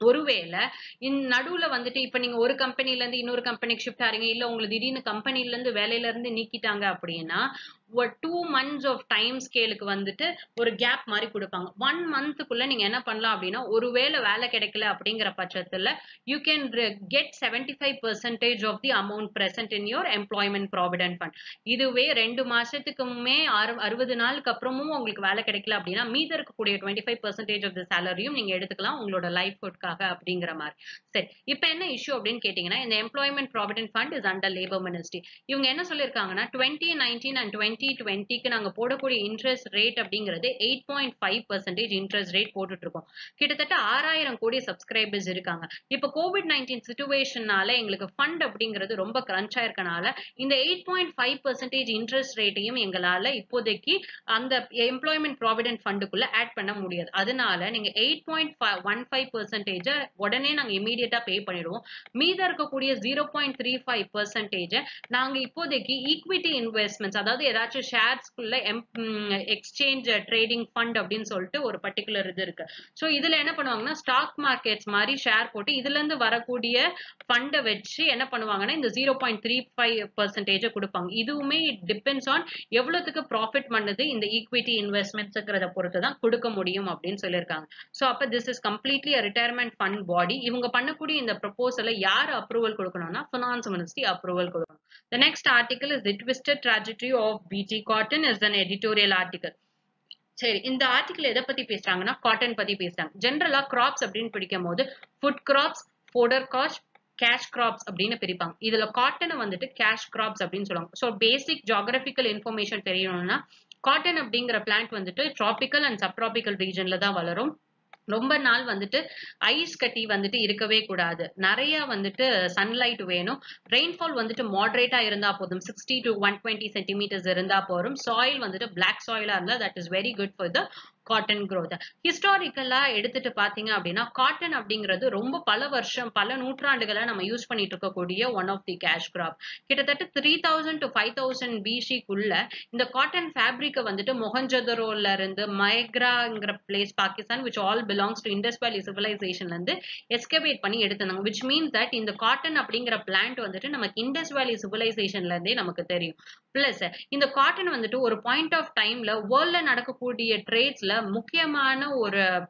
ஒருவேளை இந் நடுவுல வந்துட்டு இப்ப நீங்க ஒரு கம்பெனில இருந்து இன்னொரு கம்பெனிக்கு ஷிஃப்ட் ஆறீங்க இல்ல உங்களுக்கு திடீர்னு கம்பெனில இருந்து வேலையில இருந்து நீக்கிட்டாங்க அப்படின்னா ஒரு டூ மந்த்ஸ் ஆஃப் டைம் ஸ்கேலுக்கு வந்துட்டு ஒரு கேப் மாதிரி கொடுப்பாங்க. ஒன் மந்த்துக்குள்ள நீங்க என்ன பண்ணலாம் அப்படின்னா ஒருவேளை வேலை கிடைக்கல அப்படிங்கிற பட்சத்துல you can get seventy five percentage of the amount present in your employment provident fund இதுவே ரெண்டு மாசத்துக்குமே அறு அறுபது நாளுக்கு அப்புறமும் உங்களுக்கு வேலை கிடைக்கல அப்படின்னா மீத இருக்கக்கூடிய twenty five percentage of the சேலரியும் நீங்க எடுத்துக்கலாம் உங்களோட லைஃப் ஹுட்காக அப்படிங்கிற மாதிரி. சரி இப்போ என்ன இஷ்யூ அப்படின்னு கேட்டீங்கன்னா இந்த employment provident fund is under labour ministry இவங்க என்ன சொல்லியிருக்காங்கன்னா டுவெண்ட்டி நைன்டீன் அண்ட் டுவெண்ட்டி டுவெண்ட்டிக்கு நாங்கள் போடக்கூடிய இன்ட்ரெஸ்ட் ரேட் அப்படிங்கிறது eight point five percentage interest rate போட்டுட்டு இருக்கோம் கிட்டத்தட்ட ஆறாயிரம் கோடி சப்ஸ்கிரைபர்ஸ் இருக்காங்க. இப்போ கோவிட் நைன்டீன் சுச்சுவேஷனால எங்களுக்கு ஃபண்ட் அப்படிங்கிறது ரொம்ப கிரன்ச்சா இருக்கனால இந்த eight point five percentage interest ரேட்டையும் எங்களால இப்போதைக்கு அந்த எம்ப்ளாய்மெண்ட் ப்ராவிடென்ட் ஃபண்டுக்குள்ள ஆட் பண்ண முடியாது. அதனால நீங்க eight point one five percentage உடனே நாங்கள் இமீடியட்டா பே பண்ணிடுவோம். மீத இருக்கக்கூடிய ஜீரோ பாயிண்ட் த்ரீ ஃபைவ் பர்சன்டேஜை நாங்க இப்போதைக்கு ஈக்விட்டி இன்வெஸ்ட்மெண்ட்ஸ் அதாவது ஏதாச்சும் ஏதாச்சும் ஷேர்ஸ்க்குள்ள எக்ஸ்சேஞ்ச் ட்ரேடிங் ஃபண்ட் அப்படின்னு சொல்லிட்டு ஒரு பர்டிகுலர் இது இருக்கு. ஸோ இதுல என்ன பண்ணுவாங்கன்னா ஸ்டாக் மார்க்கெட்ஸ் மாதிரி ஷேர் போட்டு இதுல இருந்து வரக்கூடிய ஃபண்டை வச்சு என்ன பண்ணுவாங்கன்னா இந்த zero point three five percentage கொடுப்பாங்க. இதுவுமே டிபெண்ட்ஸ் ஆன் எவ்வளவுக்கு ப்ராஃபிட் பண்ணுது இந்த ஈக்விட்டி இன்வெஸ்ட்மெண்ட்ஸ்ங்கிறத பொறுத்து தான் கொடுக்க முடியும் அப்படின்னு சொல்லியிருக்காங்க. ஸோ அப்ப this is completely retirement fund body இவங்க பண்ணக்கூடிய இந்த ப்ரொபோசலை யார் அப்ரூவல் கொடுக்கணும்னா ஃபினான்ஸ் மினிஸ்ட்ரி அப்ரூவல் கொடுக்கணும். Next next article is The Twisted of B BT cotton is an editorial article சரி இந்த ஆர்டிகல் எதை பத்தி பேசுறாங்கன்னா காட்டன் பத்தி பேசுறாங்க. ஜென்ரலா கிராப்ஸ் அப்படின்னு பிடிக்கும் போது food crops fodder cost cash crops அப்படின்னு பிரிப்பாங்க. இதுல காட்டனை வந்துட்டு கேஷ் கிராப்ஸ் அப்படின்னு சொல்லுவாங்க. ஸோ பேசிக் ஜாகிரபிக்கல் இன்ஃபர்மேஷன் தெரியணும்னா காட்டன் அப்படிங்கிற பிளான்ட் வந்துட்டு டிராபிக்கல் அண்ட் சப்ட்ராபிக்கல் ரீஜன்ல தான் வளரும். ரொம்ப நாள் வந்துட்டு ஐஸ் கட்டி வந்துட்டு இருக்கவே கூடாது. நிறைய வந்துட்டு சன்லைட் வேணும். ரெயின்ஃபால் வந்துட்டு மாடரேட்டா இருந்தா போதும். Sixty to one twenty centimetres இருந்தா போதும். சாயில் வந்துட்டு பிளாக் சாயிலா இருந்தா that is very good for the cotton growth. ஹிஸ்டாரிக்கலா எடுத்துட்டு பாத்தீங்க அப்படின்னா காட்டன் அப்படிங்கிறது ரொம்ப பல வருஷம் பல நூற்றாண்டுகளா நம்ம யூஸ் பண்ணிட்டு இருக்கக்கூடிய one of the cash crop கிட்டத்தட்ட three thousand to five thousand பிசிக்குள்ள இந்த காட்டன் ஃபேப்ரிக்கை வந்துட்டு மொஹஞ்சதரோல இருந்து மைக்ராங்கிற place Pakistan which all belongs to Indus valley சிவிலைசேஷன்ல இருந்து எஸ்கபேட் பண்ணி எடுத்திருந்தாங்க. விச் மீன்ஸ் தட் இந்த காட்டன் அப்படிங்கிற பிளான்ட் வந்துட்டு நமக்கு இண்டஸ் வேலி சிவிலைசேஷன்ல இருந்தே நமக்கு தெரியும். பிளஸ் இந்த காட்டன் வந்துட்டு ஒரு பாயிண்ட் ஆஃப் டைம்ல வேர்ல்ட்ல நடக்கக்கூடிய ட்ரேட்ஸ்ல முக்கியமான ஒரு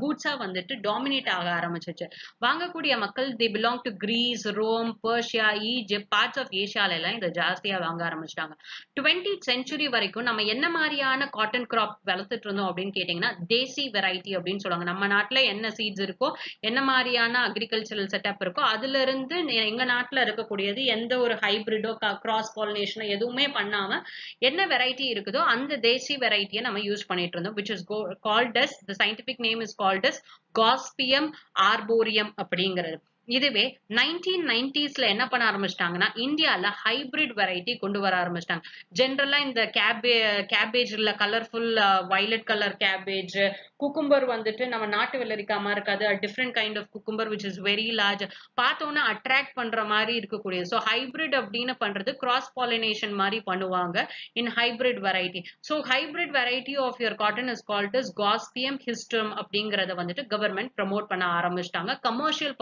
கூட்ஸா வந்துட்டு டாமினேட் ஆக ஆரம்பிச்சிச்சு வாங்கக்கூடிய மக்கள் the belong to Greece Rome Persia Egypt parts of ஏஷியால எல்லாம் இதை ஜாஸ்தியா வாங்க ஆரம்பிச்சிட்டாங்க. டுவெண்ட்டி சென்ச்சுரி வரைக்கும் நம்ம என்ன மாதிரியான காட்டன் கிராப் வளர்த்துட்டு இருந்தோம் அப்படின்னு கேட்டீங்கன்னா தேசி வெரைட்டி அப்படின்னு சொல்லுவாங்க. நம்ம நாட்டுல என்ன சீட்ஸ் இருக்கோ என்ன மாதிரியான அக்ரிகல்ச்சரல் செட்டப் இருக்கோ அதுல இருந்து எங்க நாட்டுல இருக்கக்கூடியது எந்த ஒரு ஹைபிரிடோ கிராஸ் பாலினேஷனோ எதுவுமே பண்ணாம என்ன வெரைட்டி இருக்குதோ அந்த தேசி வெரைட்டியை நம்ம யூஸ் பண்ணிட்டு இருந்தோம் which is called as the scientific name is called as gossypium arboreum அப்படிங்கிறது. இதுவே நைன்டீன் நைன்டிஸ்ல என்ன பண்ண ஆரம்பிச்சிட்டாங்கன்னா இந்தியால ஹைபிரிட் வெரைட்டி கொண்டு வர ஆரம்பிச்சிட்டாங்க. ஜென்ரலா இந்த கேபே கேபேஜ்ல colourful violet colour cabbage cucumber வந்துட்டு நம்ம நாட்டு வெள்ளரிக்காம இருக்காது. Different kind of cucumber which is very large பார்த்தோன்னா அட்ராக்ட் பண்ற மாதிரி இருக்கக்கூடிய ஸோ ஹைபிரிட் அப்படின்னு பண்றது கிராஸ் பாலினேஷன் மாதிரி பண்ணுவாங்க in hybrid variety so hybrid variety of your cotton is called is gossypium ஹிஸ்டம் அப்படிங்கறத வந்துட்டு கவர்மெண்ட் ப்ரமோட் பண்ண ஆரம்பிச்சிட்டாங்க. கமர்ஷியல்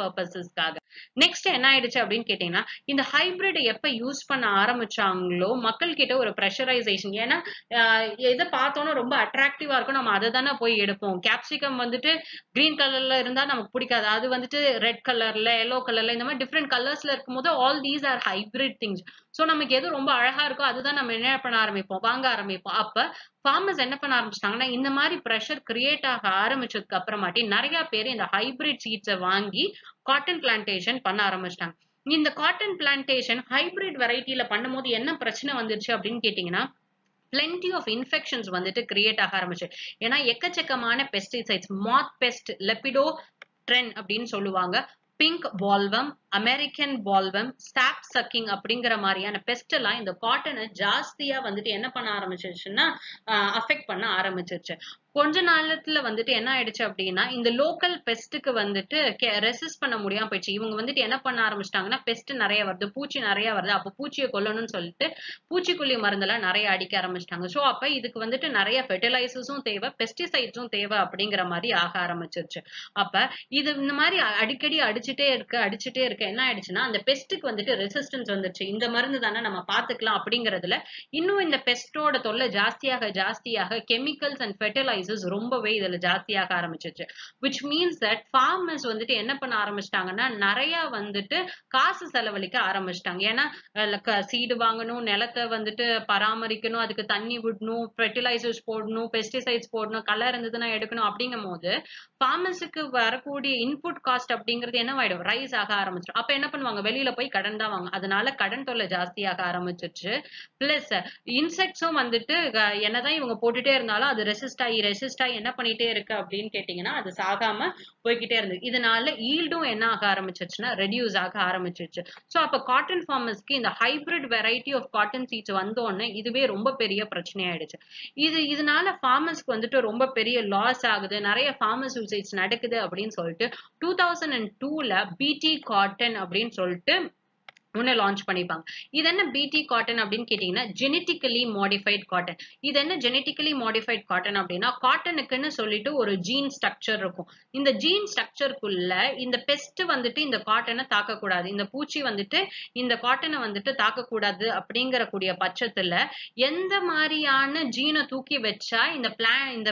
பர்பசஸ்க்காக நெக்ஸ்ட் என்ன ஆயிடுச்சு அப்படின்னு கேட்டீங்கன்னா இந்த ஹைபிரிட் எப்ப யூஸ் பண்ண ஆரம்பிச்சாங்களோ மக்கள் கிட்ட ஒரு ப்ரெஷரைசேஷன் ஏன்னா எதை பார்த்தோன்னா ரொம்ப அட்ராக்டிவா இருக்கும். நம்ம அதை தானே போய் எடுப்போம். கேப்சிகம் வந்துட்டு கிரீன் கலர்ல இருந்தா நமக்கு பிடிக்காது. அது வந்துட்டு ரெட் கலர்ல எல்லோ கலர்ல இந்த மாதிரி டிஃப்ரெண்ட் கலர்ஸ்ல இருக்கும்போது all these are hybrid things so நமக்கு எது ரொம்ப அழகா இருக்கோ அதுதான் நம்ம என்ன பண்ண ஆரம்பிப்போம்? வாங்க ஆரம்பிப்போம். அப்ப ஃபார்மர்ஸ் என்ன பண்ண ஆரம்பிச்சிட்டாங்கன்னா இந்த மாதிரி ப்ரெஷர் கிரியேட் ஆக ஆரம்பிச்சதுக்கு அப்புறமாட்டி நிறைய பேர் இந்த ஹைபிரிட் சீட்ஸை வாங்கி காட்டன் பிளான்டேஷன் பண்ண ஆரம்பிச்சிட்டாங்க. இந்த காட்டன் பிளான்டேஷன் ஹைபிரிட் வெரைட்டியில பண்ணும்போது என்ன பிரச்சனை வந்துருச்சு அப்படின்னு கேட்டீங்கன்னா பிளென்டி ஆஃப் இன்ஃபெக்ஷன்ஸ் வந்துட்டு கிரியேட் ஆக ஆரம்பிச்சு. ஏன்னா எக்கச்சக்கமான பெஸ்டிசைட்ஸ் மாத் பெஸ்ட் லெபிடோ ட்ரென் அப்படின்னு சொல்லுவாங்க. Pink bollworm American bollworm sap sucking அப்படிங்கிற மாதிரியான பெஸ்ட் எல்லாம் இந்த காட்டனை ஜாஸ்தியா வந்துட்டு என்ன பண்ண ஆரம்பிச்சிருச்சுன்னா அஃபெக்ட் பண்ண ஆரம்பிச்சிருச்சு. கொஞ்ச நாளத்துல வந்துட்டு என்ன ஆயிடுச்சு அப்படின்னா இந்த லோக்கல் பெஸ்ட்டுக்கு வந்துட்டு ரெசிஸ்ட் பண்ண முடியாம போயிடுச்சு. இவங்க வந்துட்டு என்ன பண்ண ஆரம்பிச்சிட்டாங்கன்னா பெஸ்ட் நிறைய வருது பூச்சி நிறைய வருது. அப்ப பூச்சியை கொல்லணும்னு சொல்லிட்டு பூச்சிக்கொல்லி மருந்தெல்லாம் நிறைய அடிக்க ஆரம்பிச்சிட்டாங்க. ஸோ அப்ப இதுக்கு வந்துட்டு நிறைய ஃபெர்டிலைசர்ஸும் தேவை பெஸ்டிசைட்ஸும் தேவை அப்படிங்கிற மாதிரி ஆக ஆரம்பிச்சிருச்சு. அப்ப இது இந்த மாதிரி அடிக்கடி அடிச்சுட்டே இருக்கு அடிச்சுட்டே இருக்க. என்ன ஆயிடுச்சுன்னா அந்த பெஸ்ட்டுக்கு வந்துட்டு ரெசிஸ்டன்ஸ் வந்துருச்சு. இந்த மருந்து தானே நம்ம பாத்துக்கலாம் அப்படிங்கறதுல இன்னும் இந்த பெஸ்டோட தொல்லை ஜாஸ்தியாக ஜாஸ்தியாக கெமிக்கல்ஸ் அண்ட் ஃபெர்டிலைசர் ப்ரைசஸ் ரொம்பவே இதுல ஜாஸ்தியாக ஆரம்பிச்சிருச்சு. விச் மீன்ஸ் தட் ஃபார்மர்ஸ் வந்துட்டு என்ன பண்ண ஆரம்பிச்சிட்டாங்கன்னா நிறைய வந்துட்டு காசு செலவழிக்க ஆரம்பிச்சிட்டாங்க. ஏன்னா சீடு வாங்கணும் நிலத்தை வந்துட்டு பராமரிக்கணும் அதுக்கு தண்ணி விடணும் ஃபெர்டிலைசர்ஸ் போடணும் பெஸ்டிசைட்ஸ் போடணும் கலர் இருந்ததுன்னா எடுக்கணும் அப்படிங்கும் போது ஃபார்மர்ஸுக்கு வரக்கூடிய இன்புட் காஸ்ட் அப்படிங்கிறது என்னவாயிடும்? ரைஸ் ஆக ஆரம்பிச்சிடும். அப்ப என்ன பண்ணுவாங்க? வெளியில போய் கடன் தான் வாங்க. அதனால கடன் தொல்லை ஜாஸ்தியாக ஆரம்பிச்சிருச்சு. பிளஸ் இன்செக்ட்ஸும் வந்துட்டு என்னதான் இவங்க போட்டுட்டே இருந்தாலும் அது ரெசிஸ்ட் ஆகி ரெசிஸ்டா என்ன பண்ணிட்டே இருக்கு அப்படின்னு கேட்டீங்கன்னா அது சாகாம போய்கிட்டே இருந்தது. இதனால ஈல்டும் என்ன ஆக ஆரம்பிச்சிருச்சுன்னா ரெடியூஸ் ஆக ஆரம்பிச்சிருச்சு. ஸோ அப்ப காட்டன் ஃபார்மர்ஸ்க்கு இந்த hybrid variety of cotton seeds வந்தோடனே இதுவே ரொம்ப பெரிய பிரச்சனையாயிடுச்சு. இது இதனால ஃபார்மர்ஸ்க்கு வந்துட்டு ரொம்ப பெரிய லாஸ் ஆகுது. நிறைய ஃபார்மர் சூசைட்ஸ் நடக்குது அப்படின்னு சொல்லிட்டு டூ தௌசண்ட் அண்ட் டூல பிடி காட்டன் அப்படின்னு சொல்லிட்டு ஒன்னு லான்ச் பண்ணிப்பாங்க இது என்ன பிடி காட்டன் அப்படின்னு கேட்டீங்கன்னா ஜெனட்டிக்கலி மாடிஃபைட் காட்டன் இது என்ன ஜெனட்டிக்கலி மாடிஃபைட் காட்டன் அப்படின்னா காட்டனுக்குன்னு சொல்லிட்டு ஒரு ஜீன் ஸ்ட்ரக்சர் இருக்கும். இந்த ஜீன் ஸ்ட்ரக்சருக்குள்ள இந்த பெஸ்ட் வந்துட்டு இந்த காட்டனை தாக்கக்கூடாது. இந்த பூச்சி வந்துட்டு இந்த காட்டனை வந்துட்டு தாக்கக்கூடாது அப்படிங்கிற கூடிய பட்சத்துல எந்த மாதிரியான ஜீனை தூக்கி வச்சா இந்த பிளான் இந்த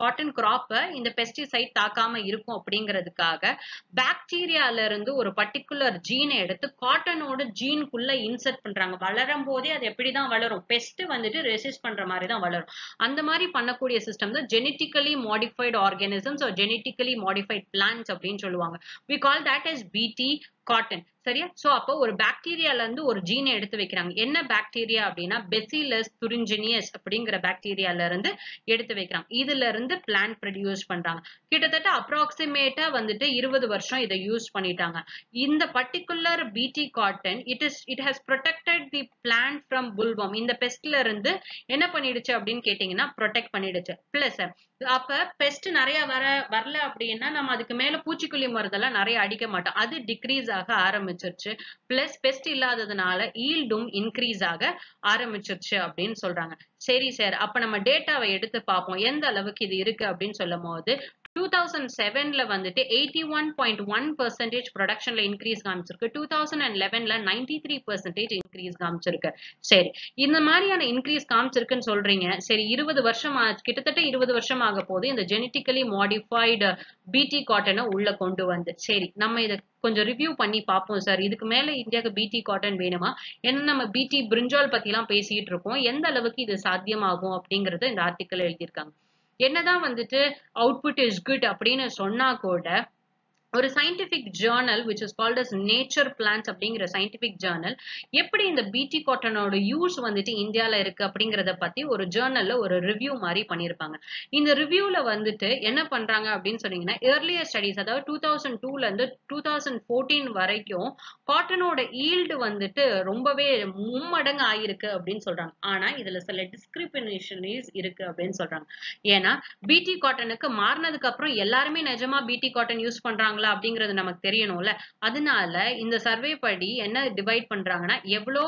காட்டன் கிராப்பை இந்த பெஸ்டிசைட் தாக்காம இருக்கும் அப்படிங்கிறதுக்காக பாக்டீரியால இருந்து ஒரு பர்டிகுலர் ஜீனை எடுத்து காட்டனோட ஜீனுக்குள்ள இன்சர்ட் பண்றாங்க. வளரும் போதே அது எப்படிதான் வளரும்? பெஸ்ட் வந்துட்டு ரெசிஸ்ட் பண்ற மாதிரி தான் வளரும். அந்த மாதிரி பண்ணக்கூடிய சிஸ்டம் தான் genetically modified organisms genetically modified plants அப்படின்னு சொல்லுவாங்க. We call that is BT cotton சரியா? சோ அப்போ ஒரு பாக்டீரியால இருந்து ஒரு ஜீனை எடுத்து வைக்கிறாங்க. என்ன பாக்டீரியா அப்படின்னா பெசிலஸ் துரிஞ்சினியஸ் அப்படிங்கிற பாக்டீரியால இருந்து எடுத்து வைக்கிறாங்க. இதுல இருந்து பிளான்ட் ப்ரொடியூஸ் பண்றாங்க. கிட்டத்தட்ட அப்ராக்சிமேட்டா வந்துட்டு இருபது வருஷம் இதை யூஸ் பண்ணிட்டாங்க. இந்த particular BT cotton it is it has protected the plant from bollworm இந்த பெஸ்ட்ல இருந்து என்ன பண்ணிடுச்சு அப்படின்னு கேட்டீங்கன்னா ப்ரொடெக்ட் பண்ணிடுச்சு. பிளஸ் அப்ப பெஸ்ட் நிறைய வர வரல அப்படின்னா நம்ம அதுக்கு மேல பூச்சிக்கொல்லி மருந்தெல்லாம் நிறைய அடிக்க மாட்டோம். அது டிக்ரீஸ் ஆக ஆரம்பிச்சிருச்சு. பிளஸ் பெஸ்ட் இல்லாததுனால ஈல்டும் இன்க்ரீஸ் ஆக ஆரம்பிச்சிருச்சு அப்படின்னு சொல்றாங்க. சரி சார் அப்ப நம்ம டேட்டாவை எடுத்து பார்ப்போம். எந்த அளவுக்கு இது இருக்கு அப்படின்னு சொல்லும் போது டூ தௌசண்ட் செவன்ல வந்துட்டு eighty one point one percentage ப்ரொடக்ஷன்ல increase காமிச்சிருக்கு. டூ தௌசண்ட் அண்ட் லெவன்ல நைன்டி த்ரீ பர்சன்டேஜ் இன்க்ரீஸ் காமிச்சிருக்கு. சரி இந்த மாதிரியான இன்க்ரீஸ் காமிச்சிருக்குன்னு சொல்றீங்க. சரி இருபது வருஷம் கிட்டத்தட்ட இருபது வருஷம் ஆக போது இந்த ஜெனட்டிக்கலி மாடிஃபைடு பிடி காட்டனை உள்ள கொண்டு வந்து சரி நம்ம இதை கொஞ்சம் ரிவ்யூ பண்ணி பார்ப்போம் சார். இதுக்கு மேல இந்தியாவுக்கு பிடி காட்டன் வேணுமா? ஏன்னா நம்ம பிடி பிரிஞ்சால் பத்தி எல்லாம் பேசிட்டு இருக்கோம். எந்த அளவுக்கு இது சாத்தியமாகும் அப்படிங்கறத இந்த ஆர்டிக்கல் எழுதியிருக்காங்க. என்னதான் வந்துட்டு அவுட்புட் இஸ் குட் அப்படின்னு சொன்னா கூட ஒரு scientific journal which is called as nature plants அப்படிங்கிற சயின்டிபிக் ஜேர்னல் எப்படி இந்த பிடி காட்டனோட யூஸ் வந்துட்டு இந்தியாவில் இருக்கு அப்படிங்கிறத பத்தி ஒரு ஜேர்னல்ல ஒரு ரிவ்யூ மாதிரி பண்ணியிருப்பாங்க இந்த ரிவ்யூல வந்துட்டு என்ன பண்றாங்க அப்படின்னு சொன்னீங்கன்னா ஏர்லியர் ஸ்டடிஸ் அதாவது டூ தௌசண்ட் டூல இருந்து டூ தௌசண்ட் ஃபோர்டீன் வரைக்கும் காட்டனோட ஈல்டு வந்துட்டு ரொம்பவே மும்மடங்கு ஆயிருக்கு அப்படின்னு சொல்றாங்க. ஆனா இதுல சில டிஸ்கிரிமினேஷன்ஸ் இருக்கு அப்படின்னு சொல்றாங்க. ஏன்னா பிடி காட்டனுக்கு மாறினதுக்கு அப்புறம் எல்லாருமே நிஜமா பிடி காட்டன் யூஸ் பண்றாங்களா அப்படிங்கிறது நமக்கு தெரியணும்ல. அதனால இந்த சர்வே படி என்ன டிவைட் பண்றாங்கன்னா எவ்வளோ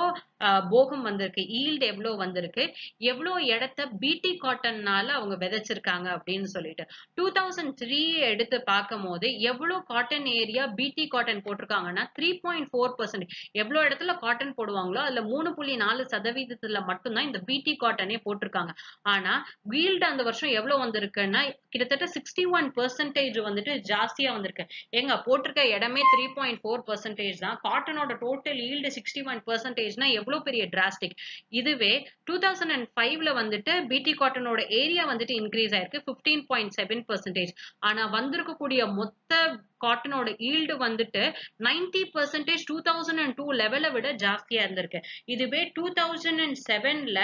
போகம் வந்திருக்கு. ஈல்டு எவ்வளோ வந்திருக்கு? எவ்வளோ இடத்த பிடி காட்டன்னால அவங்க விதைச்சிருக்காங்க அப்படின்னு சொல்லிட்டு. டூ தௌசண்ட் த்ரீ எடுத்து பார்க்கும் போது எவ்வளோ காட்டன் ஏரியா பிடி காட்டன் போட்டிருக்காங்கன்னா த்ரீ பாயிண்ட் ஃபோர் பர்சன்ட் எவ்வளோ இடத்துல காட்டன் போடுவாங்களோ அதுல மூணு புள்ளி நாலு சதவீதத்துல மட்டும்தான் இந்த பிடி காட்டனே போட்டிருக்காங்க. ஆனா வீல்டு அந்த வருஷம் எவ்வளவு வந்திருக்குன்னா கிட்டத்தட்ட சிக்ஸ்டி ஒன் பெர்சன்டேஜ் வந்துட்டு ஜாஸ்தியா வந்திருக்கு. எங்க போட்டிருக்க இடமே த்ரீ பாயிண்ட் ஃபோர் பர்சன்டேஜ் தான். காட்டனோட டோட்டல் ஈல்டு சிக்ஸ்டி ஒன் பெர்சன்டேஜ்னா எவ்வளவு பெரிய டிராஸ்டிக் இதுவே டூ தௌசண்ட் அண்ட் ஃபைவ்ல வந்துட்டு பிடி காட்டனோட ஏரியா வந்துட்டு இன்க்ரீஸ் ஆயிருக்கு பிப்டீன் பாயிண்ட் செவன் பர்சன்டேஜ் ஆனா வந்திருக்கக்கூடிய மொத்த காட்டனோட ஈல்டு வந்துட்டு ninety percentage two thousand and two லெவலை விட ஜாஸ்தியா இருந்திருக்கு. இதுவே டூ தௌசண்ட் அண்ட் செவன்ல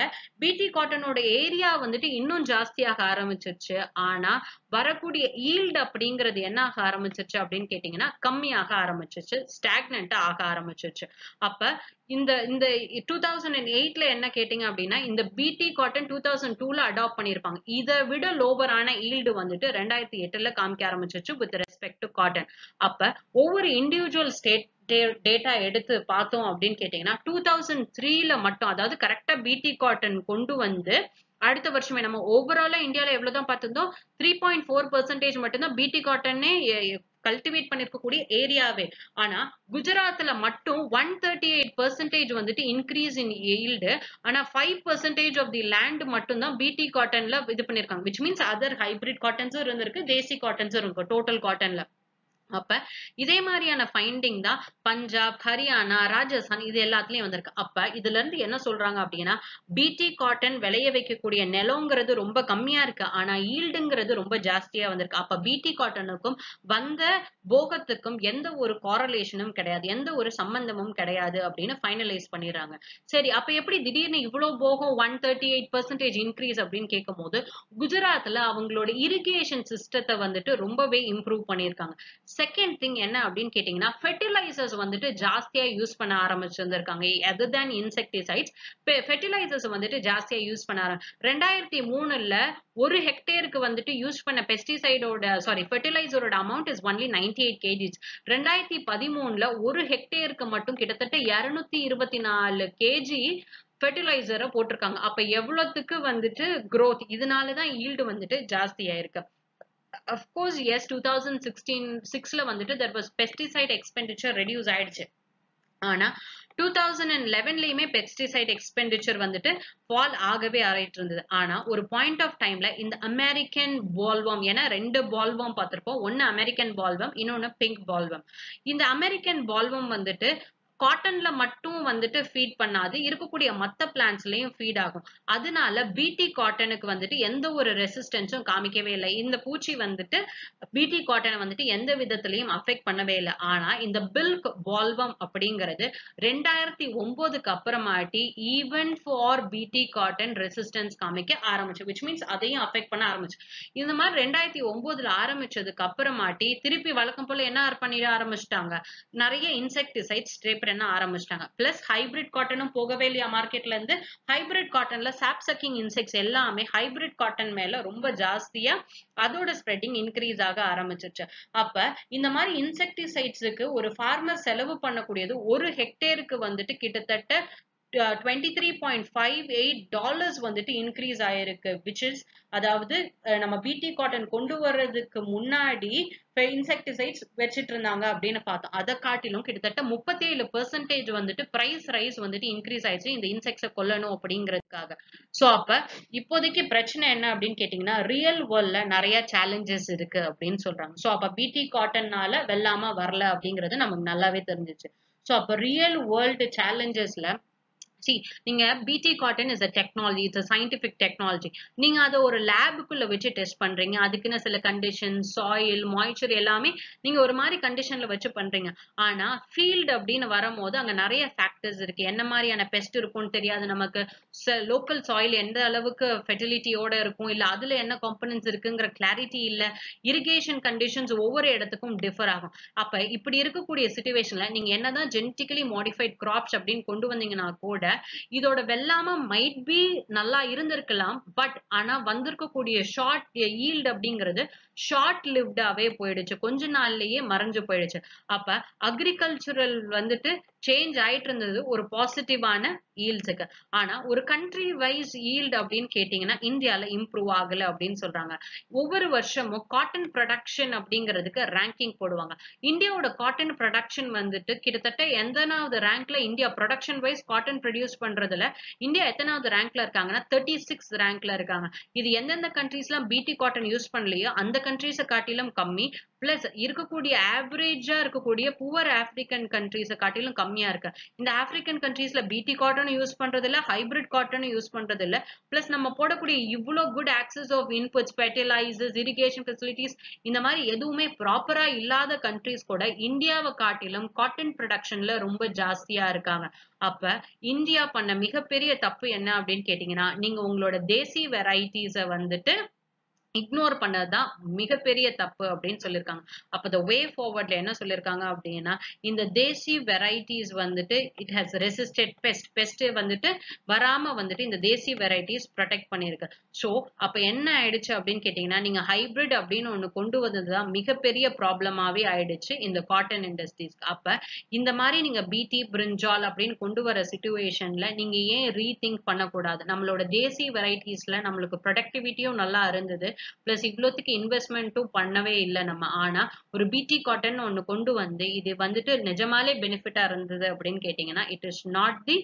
பிடி காட்டனோட ஏரியா வந்துட்டு இன்னும் ஜாஸ்தியாக ஆரம்பிச்சிருச்சு. ஆனா வரக்கூடிய ஈல்டு அப்படிங்கிறது என்ன ஆக ஆரம்பிச்சிருச்சு அப்படின்னு கேட்டீங்கன்னா கம்மியாக ஆரம்பிச்சிருச்சு ஸ்டாக்னண்டா ஆக ஆரம்பிச்சிருச்சு. அப்ப இந்த இந்த டூ தௌசண்ட் அண்ட் எயிட்ல என்ன கேட்டீங்க அப்படின்னா இந்த பிடி காட்டன் டூ தௌசண்ட் டூல அடாப்ட் பண்ணிருப்பாங்க இதை விட லோவரான ஈல்டு வந்துட்டு ரெண்டாயிரத்தி எட்டுல காமிக்க ஆரம்பிச்சிருச்சு வித் ரெஸ்பெக்ட் டு காட்டன் அப்ப ஒவ்வொரு இண்டிவிஜுவல் ஸ்டேட் டேட்டா எடுத்து பார்த்தோம் அப்படின்னு கேட்டீங்கன்னா டூ தௌசண்ட் த்ரீல மட்டும் அதாவது கரெக்டா பிடி காட்டன் கொண்டு வந்து அடுத்த வருஷமே நம்ம ஓவராலா இந்தியால எவ்வளவுதான் பார்த்திருந்தோம்? த்ரீ பாயிண்ட் ஃபோர் பர்சன்டேஜ் மட்டும்தான் பிடி காட்டனே கல்டிவேட் பண்ணிருக்கக்கூடிய ஏரியாவே ஆனா குஜராத்ல மட்டும் ஒன் தேர்ட்டி எயிட் பெர்சன்டேஜ் வந்துட்டு இன்க்ரீஸ் இன் ஈல்டு ஆனா five percentage of the land மட்டும் தான் பிடி காட்டன்ல இது பண்ணிருக்காங்க. விச் மீன்ஸ் அதர் ஹைபிரிட் காட்டன்ஸும் இருந்திருக்கு தேசி காட்டன்ஸும் இருக்கும் டோட்டல் காட்டன்ல அப்ப இதே மாதிரியான ஃபைண்டிங் தான் பஞ்சாப் ஹரியானா ராஜஸ்தான் இது எல்லாத்துலயும் வந்திருக்கு. அப்ப இதுல இருந்து என்ன சொல்றாங்க அப்படின்னா பிடி காட்டன் விளைய வைக்கக்கூடிய நிலங்கிறது ரொம்ப கம்மியா இருக்கு. ஆனா ஈல்டுங்கிறது ரொம்ப ஜாஸ்தியா வந்திருக்கு. அப்ப பிடி காட்டனுக்கும் வந்த போகத்துக்கும் எந்த ஒரு காரலேஷனும் கிடையாது. எந்த ஒரு சம்பந்தமும் கிடையாது அப்படின்னு ஃபைனலைஸ் பண்ணிடுறாங்க. சரி அப்ப எப்படி திடீர்னு இவ்வளவு போகம் one thirty eight percentage increase அப்படின்னு கேட்கும் போது குஜராத்ல அவங்களோட இரிகேஷன் சிஸ்டத்தை வந்துட்டு ரொம்பவே இம்ப்ரூவ் பண்ணியிருக்காங்க. செகண்ட் திங் என்ன அப்படின்னு கேட்டீங்கன்னா ஃபெர்டிலைசர்ஸ் வந்துட்டு ஜாஸ்தியா யூஸ் பண்ண ஆரம்பிச்சிருந்திருக்காங்க. அதர் தேன் இன்செக்டிசைட்ஸ் ஃபெர்டிலைசர்ஸ் வந்துட்டு ஜாஸ்தியா யூஸ் பண்ண ஆரம்பி ரெண்டாயிரத்தி மூணுல ஒரு ஹெக்டேருக்கு வந்துட்டு யூஸ் பண்ண பெஸ்டிசைடோட sorry ஃபெர்டிலைசரோட amount is only ninety eight KGs ரெண்டாயிரத்தி பதிமூணுல ஒரு ஹெக்டேருக்கு மட்டும் கிட்டத்தட்ட இருநூத்தி இருபத்தி நாலு கேஜி ஃபெர்டிலைசரை போட்டிருக்காங்க. அப்ப எவ்வளவுக்கு வந்துட்டு growth? இதனாலதான் ஈல்டு வந்துட்டு ஜாஸ்தியா இருக்கு of course yes two thousand sixteen சிக்ஸில் வந்துட்டு there was pesticide expenditure reduce ஆயிடுச்சு. ஆனால் டூ தௌசண்ட் அண்ட் லெவன்லையுமே பெஸ்டிசைட் எக்ஸ்பெண்டிச்சர் வந்துட்டு ஃபால் ஆகவே ஆகிட்டு இருந்தது. ஆனா ஒரு பாயிண்ட் ஆஃப் டைம்ல இந்த அமெரிக்கன் பால்வம் ஏன்னா ரெண்டு பால்வம் பார்த்துருப்போம். ஒன்று அமெரிக்கன் பால்வம் இன்னொன்று பிங்க் பால்வம் இந்த அமெரிக்கன் பால்வம் வந்துட்டு காட்டன்ல மட்டும் வந்துட்டு ஃபீட் பண்ணாது. இருக்கக்கூடிய மத்த பிளான்ஸ்லயும் ஃபீட் ஆகும். அதனால பிடி காட்டனுக்கு வந்துட்டு எந்த ஒரு ரெசிஸ்டன்ஸும் காமிக்கவே இல்லை. இந்த பூச்சி வந்துட்டு பிடி காட்டனை வந்துட்டு எந்த விதத்திலையும் அஃபெக்ட் பண்ணவே இல்லை. ஆனா இந்த பில்க் வால்வம் அப்படிங்கிறது ரெண்டாயிரத்தி ஒன்பதுக்கு அப்புறமாட்டி even for BT cotton resistance காமிக்க ஆரம்பிச்சு விச் மீன்ஸ் அதையும் அஃபெக்ட் பண்ண ஆரம்பிச்சு. இந்த மாதிரி ரெண்டாயிரத்தி ஒன்பதுல ஆரம்பிச்சதுக்கு அப்புறமாட்டி திருப்பி வழக்கம் போல என்ன பண்ணிட ஆரம்பிச்சிட்டாங்க? நிறைய இன்செக்டிசைட்ஸ் ஸ்ப்ரே பண்ண ஆரம்பிச்சிட்டாங்க. பிளஸ் ஹைபிரிட் காட்டனும் போகவே இல்லையா மார்க்கெட்ல இருந்து? ஹைபிரிட் காட்டன்ல சாப் சக்கிங் இன்செக்ட்ஸ் எல்லாமே ஹைபிரிட் காட்டன் மேல ரொம்ப ஜாஸ்தியா அதோட ஸ்ப்ரெட்டிங் இன்க்ரீஸ் ஆக ஆரம்பிச்சிருச்சு. அப்ப இந்த மாதிரி இன்செக்டிசைட்ஸுக்கு ஒரு ஃபார்மர் செலவு பண்ணக்கூடியது ஒரு ஹெக்டேருக்கு வந்துட்டு கிட்டத்தட்ட twenty three point five eight dollars வந்துட்டு இன்க்ரீஸ் ஆயிருக்கு விச் இஸ் அதாவது நம்ம பிடி காட்டன் கொண்டு வர்றதுக்கு முன்னாடி இன்செக்டிசைட்ஸ் வச்சிட்டு இருந்தாங்க அப்படின்னு பார்த்தோம். அதை காட்டிலும் கிட்டத்தட்ட முப்பத்தி ஏழு பெர்சன்டேஜ் வந்துட்டு பிரைஸ் ரைஸ் வந்துட்டு இன்க்ரீஸ் ஆயிடுச்சு இந்த இன்செக்ட்ஸை கொல்லணும் அப்படிங்கிறதுக்காக. ஸோ அப்ப இப்போதைக்கு பிரச்சனை என்ன அப்படின்னு கேட்டீங்கன்னா ரியல் வேர்ல்ட்ல நிறைய சேலஞ்சஸ் இருக்கு அப்படின்னு சொல்றாங்க. ஸோ அப்ப பிடி காட்டன்னால வெல்லாம வரல அப்படிங்கிறது நமக்கு நல்லாவே தெரிஞ்சிச்சு. ஸோ அப்ப ரியல் வேர்ல்டு சேலஞ்சஸ்ல சி நீங்க BT cotton is a technology it's scientific technology நீங்க அதை ஒரு லேபுக்குள்ள வச்சு டெஸ்ட் பண்றீங்க. அதுக்குன்னு சில கண்டிஷன் சாயில் மாய்ச்சர் எல்லாமே நீங்க ஒரு மாதிரி கண்டிஷன்ல வச்சு பண்றீங்க. ஆனா ஃபீல்டு அப்படின்னு வரும்போது அங்க நிறைய ஃபேக்டர்ஸ் இருக்கு. என்ன மாதிரியான பெஸ்ட் இருக்கும்னு தெரியாது நமக்கு. லோக்கல் சாயில் எந்த அளவுக்கு ஃபெர்டிலிட்டியோட இருக்கும் இல்ல அதுல என்ன காம்பனன்ஸ் இருக்குங்கிற கிளாரிட்டி இல்ல. இரிகேஷன் கண்டிஷன்ஸ் ஒவ்வொரு இடத்துக்கும் டிஃபர் ஆகும். அப்ப இப்படி இருக்கக்கூடிய சுச்சுவேஷன்ல நீங்க என்னதான் ஜெனட்டிக்கலி மாடிஃபைட் கிராப்ஸ் அப்படின்னு கொண்டு வந்தீங்கன்னா கூட இதோட வெள்ளாம மைட் பி நல்லா இருந்திருக்கலாம் பட் ஆனா வந்திருக்கக்கூடிய ஷார்ட் ஈல்டு அப்படிங்கிறது ஷார்ட் லிவ்டாவே போயிடுச்சு. கொஞ்ச நாள்லயே மறைஞ்சு போயிடுச்சு. அப்ப அக்ரிகல்ச்சுரல் வந்துட்டு சேஞ்ச் ஆயிட்டு இருந்தது ஒரு பாசிட்டிவான ஈல்ட்ஸுக்கு ஆனா ஒரு கண்ட்ரி வைஸ் ஈல்டு அப்படின்னு கேட்டீங்கன்னா இந்தியால இம்ப்ரூவ் ஆகல அப்படின்னு சொல்றாங்க. ஒவ்வொரு வருஷமும் காட்டன் ப்ரொடக்ஷன் அப்படிங்கிறதுக்கு ரேங்கிங் போடுவாங்க. இந்தியாவோட காட்டன் ப்ரொடக்ஷன் வந்துட்டு கிட்டத்தட்ட எந்தனாவது ரேங்க்ல India production wise cotton produce பண்றதுல இந்தியா எத்தனாவது ரேங்க்ல இருக்காங்கன்னா தேர்ட்டி சிக்ஸ் ரேங்க்ல இருக்காங்க. இது எந்தெந்த கண்ட்ரீஸ்லாம் பிடி காட்டன் யூஸ் பண்ணலையோ அந்த கண்ட்ரீஸை காட்டிலும் கம்மி. பிளஸ் இருக்கக்கூடிய ஆவரேஜா இருக்கக்கூடிய புவர் ஆப்பிரிக்கன் கண்ட்ரீஸை காட்டிலும் கம்மியா இருக்கு. இந்த ஆப்பிரிக்கன் கண்ட்ரீஸ்ல பிடி காட்டனும் யூஸ் பண்றது இல்ல ஹைபிரிட் காட்டனும் யூஸ் பண்றது இல்ல பிளஸ் நம்ம போடக்கூடிய இவ்வளோ good access of inputs fertilisers irrigation facilities இந்த மாதிரி எதுவுமே ப்ராப்பரா இல்லாத கண்ட்ரீஸ் கூட இந்தியாவை காட்டிலும் காட்டன் ப்ரொடக்ஷன்ல ரொம்ப ஜாஸ்தியா இருக்காங்க. அப்ப இந்தியா பண்ண மிகப்பெரிய தப்பு என்ன அப்படின்னு கேட்டீங்கன்னா நீங்க உங்களோட தேசி வெரைட்டிஸை வந்துட்டு இக்னோர் பண்ணதுதான் மிகப்பெரிய தப்பு அப்படின்னு சொல்லியிருக்காங்க அப்ப த வே ஃபார்வர்ட்ல என்ன சொல்லியிருக்காங்க அப்படின்னா இந்த தேசி வெரைட்டிஸ் வந்துட்டு it has resisted pest pest வந்துட்டு வராம வந்துட்டு இந்த தேசி வெரைட்டிஸ் ப்ரொடெக்ட் பண்ணியிருக்கு. ஸோ அப்ப என்ன ஆயிடுச்சு அப்படின்னு கேட்டீங்கன்னா நீங்க ஹைபிரிட் அப்படின்னு ஒண்ணு கொண்டு வந்ததுதான் மிகப்பெரிய ப்ராப்ளமாவே ஆயிடுச்சு இந்த காட்டன் இண்டஸ்ட்ரீஸ்க்கு அப்ப இந்த மாதிரி நீங்க பிடி பிரிஞ்சால் அப்படின்னு கொண்டு வர சுச்சுவேஷன்ல நீங்க ஏன் ரீதிங்க் பண்ணக்கூடாது? நம்மளோட தேசி வெரைட்டிஸ்ல நம்மளுக்கு ப்ரொடக்டிவிட்டியும் நல்லா இருந்தது. பிளஸ் இவ்வளோத்துக்கு இன்வெஸ்ட்மெண்ட்டும் பண்ணவே இல்லை நம்ம. ஆனா ஒரு பிடி காட்டன் ஒன்று கொண்டு வந்து இது வந்துட்டு நிஜமாலே பெனிஃபிட்டா இருந்தது அப்படின்னு கேட்டீங்கன்னா இட் இஸ் நாட் தி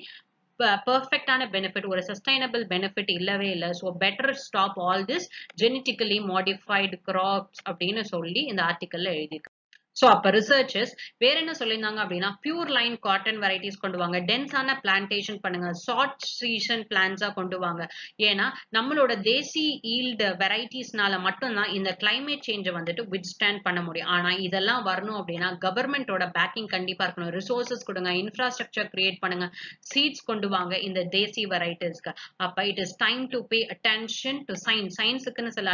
பர்ஃபெக்டான பெனிஃபிட் ஒரு சஸ்டைனபிள் பெனிஃபிட் இல்லவே இல்லை. So better stop all this genetically modified crops அப்படின்னு சொல்லி இந்த ஆர்டிக்கல்ல எழுதியிருக்கு. ஸோ அப்போ ரிசர்ச்சர்ஸ் வேற என்ன சொல்லியிருந்தாங்க அப்படின்னா பியூர் லைன் காட்டன் வெரைட்டிஸ் கொண்டு வாங்க. டென்ஸான பிளான்டேஷன் பண்ணுங்க. ஷார்ட் சீசன் பிளான்ஸா கொண்டு வாங்க. ஏன்னா நம்மளோட தேசி ஈல்டு வெரைட்டிஸ்னால மட்டும்தான் இந்த கிளைமேட் சேஞ்சை வந்துட்டு விட்ஸ்டாண்ட் பண்ண முடியும். ஆனா இதெல்லாம் வரணும் அப்படின்னா கவர்மெண்டோட பேக்கிங் கண்டிப்பா இருக்கணும். ரிசோர்சஸ் கொடுங்க. இன்ஃப்ராஸ்ட்ரக்சர் கிரியேட் பண்ணுங்க. சீட்ஸ் கொண்டு வாங்க இந்த தேசி வெரைட்டிஸ்க்கு அப்ப it is time to pay attention to science சயின்ஸுக்குன்னு சில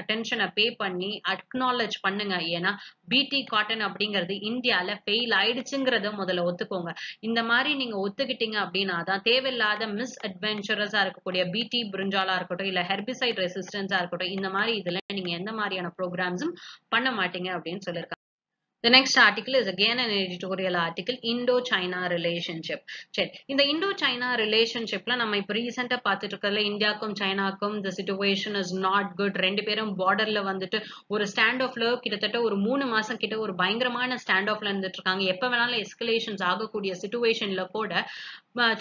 அட்டென்ஷனை பே பண்ணி அக்னாலஜ் பண்ணுங்க. ஏன்னா பிடி காட்டன் அப்படிங்கிறது இந்தியால ஃபெயில் ஆயிடுச்சுங்கிறத முதல்ல ஒத்துக்கோங்க. இந்த மாதிரி நீங்க ஒத்துக்கிட்டீங்க அப்படின்னா தான் தேவையில்லாத மிஸ் அட்வென்ச்சரஸா இருக்கக்கூடிய பிடி பிரிஞ்சாலா இருக்கட்டும் இல்ல ஹெர்பிசைட் ரெசிஸ்டன்ஸா இருக்கட்டும் இந்த மாதிரி இதுல நீங்க எந்த மாதிரியான ப்ரோக்ராம்ஸும் பண்ண மாட்டீங்க அப்படின்னு சொல்லியிருக்காங்க The next article is again an editorial article, Indo-China relationship. சரி இந்த இண்டோ சைனா ரிலேஷன்ஷிப்ல நம்ம இப்ப ரீசெண்டா பார்த்துட்டு இருக்கிறதுல இந்தியாவுக்கும் சைனாக்கும் the situation is not good ரெண்டு பேரும் பார்டர்ல வந்துட்டு ஒரு ஸ்டாண்ட் ஆஃப்ல கிட்டத்தட்ட ஒரு மூணு மாசம் கிட்ட ஒரு பயங்கரமான ஸ்டாண்ட் ஆஃப்ல இருந்துட்டு இருக்காங்க எப்ப வேணாலும் எஸ்கலேஷன்ஸ் ஆகக்கூடிய சுச்சுவேஷன்ல கூட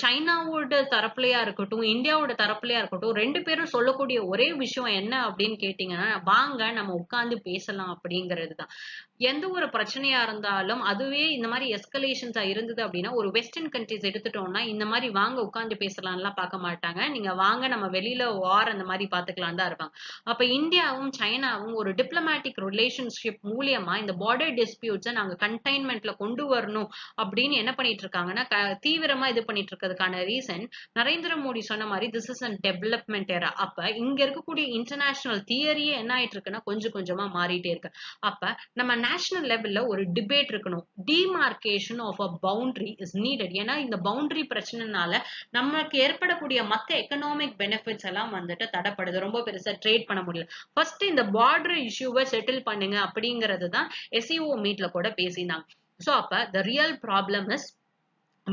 சைனாவோட தரப்புலையா இருக்கட்டும் இந்தியாவோட தரப்புலையா இருக்கட்டும் ரெண்டு பேரும் சொல்லக்கூடிய ஒரே விஷயம் என்ன அப்படின்னு கேட்டீங்கன்னா வாங்க நம்ம உட்கார்ந்து பேசலாம் அப்படிங்கிறது தான் எந்த ஒரு பிரச்சனையா இருந்தாலும் அதுவே இந்த மாதிரி எஸ்கலேஷன்ஸா இருந்தது அப்படின்னா ஒரு வெஸ்டர்ன் கண்ட்ரிஸ் எடுத்துட்டோம்னா இந்த மாதிரி வாங்க உட்கார்ந்து பேசலாம்லாம் பார்க்க மாட்டாங்க. நீங்க வாங்க நம்ம வெளியில வார் அந்த மாதிரி பாத்துக்கலாம் தான் இருப்பாங்க. அப்ப இந்தியாவும் சைனாவும் ஒரு டிப்ளமேட்டிக் ரிலேஷன்ஷிப் மூலியமா இந்த பார்டர் டிஸ்பியூட்ஸை நாங்க கண்டைன்மெண்ட்ல கொண்டு வரணும் அப்படின்னு என்ன பண்ணிட்டு இருக்காங்கன்னா தீவிரமா இது பண்ணிட்டு இருக்கிறதுக்கான ரீசன் நரேந்திர மோடி சொன்ன மாதிரி this is an development era அப்ப இங்க இருக்கக்கூடிய இன்டர்நேஷனல் தியரியே என்ன ஆயிட்டு இருக்குன்னா கொஞ்சம் கொஞ்சமா மாறிட்டே இருக்கு. அப்ப நம்ம நேஷனல் லெவல்ல ஒரு டிபேட் இருக்கணும். Demarcation of a boundary is needed ஏன்னா இந்த பவுண்டரி பிரச்சனைனால நமக்கு ஏற்படக்கூடிய மத்த எக்கனாமிக் பெனிஃபிட்ஸ் எல்லாம் வந்துட்டு தடைப்படுது. ரொம்ப பெருசா ட்ரேட் பண்ண முடியல. ஃபர்ஸ்ட் இந்த பார்டர் இஷ்யூவை செட்டில் பண்ணுங்க அப்படிங்கிறது தான் எஸ்இஓ மீட்ல கூட பேசினாங்க. சோ அப்ப the real problem is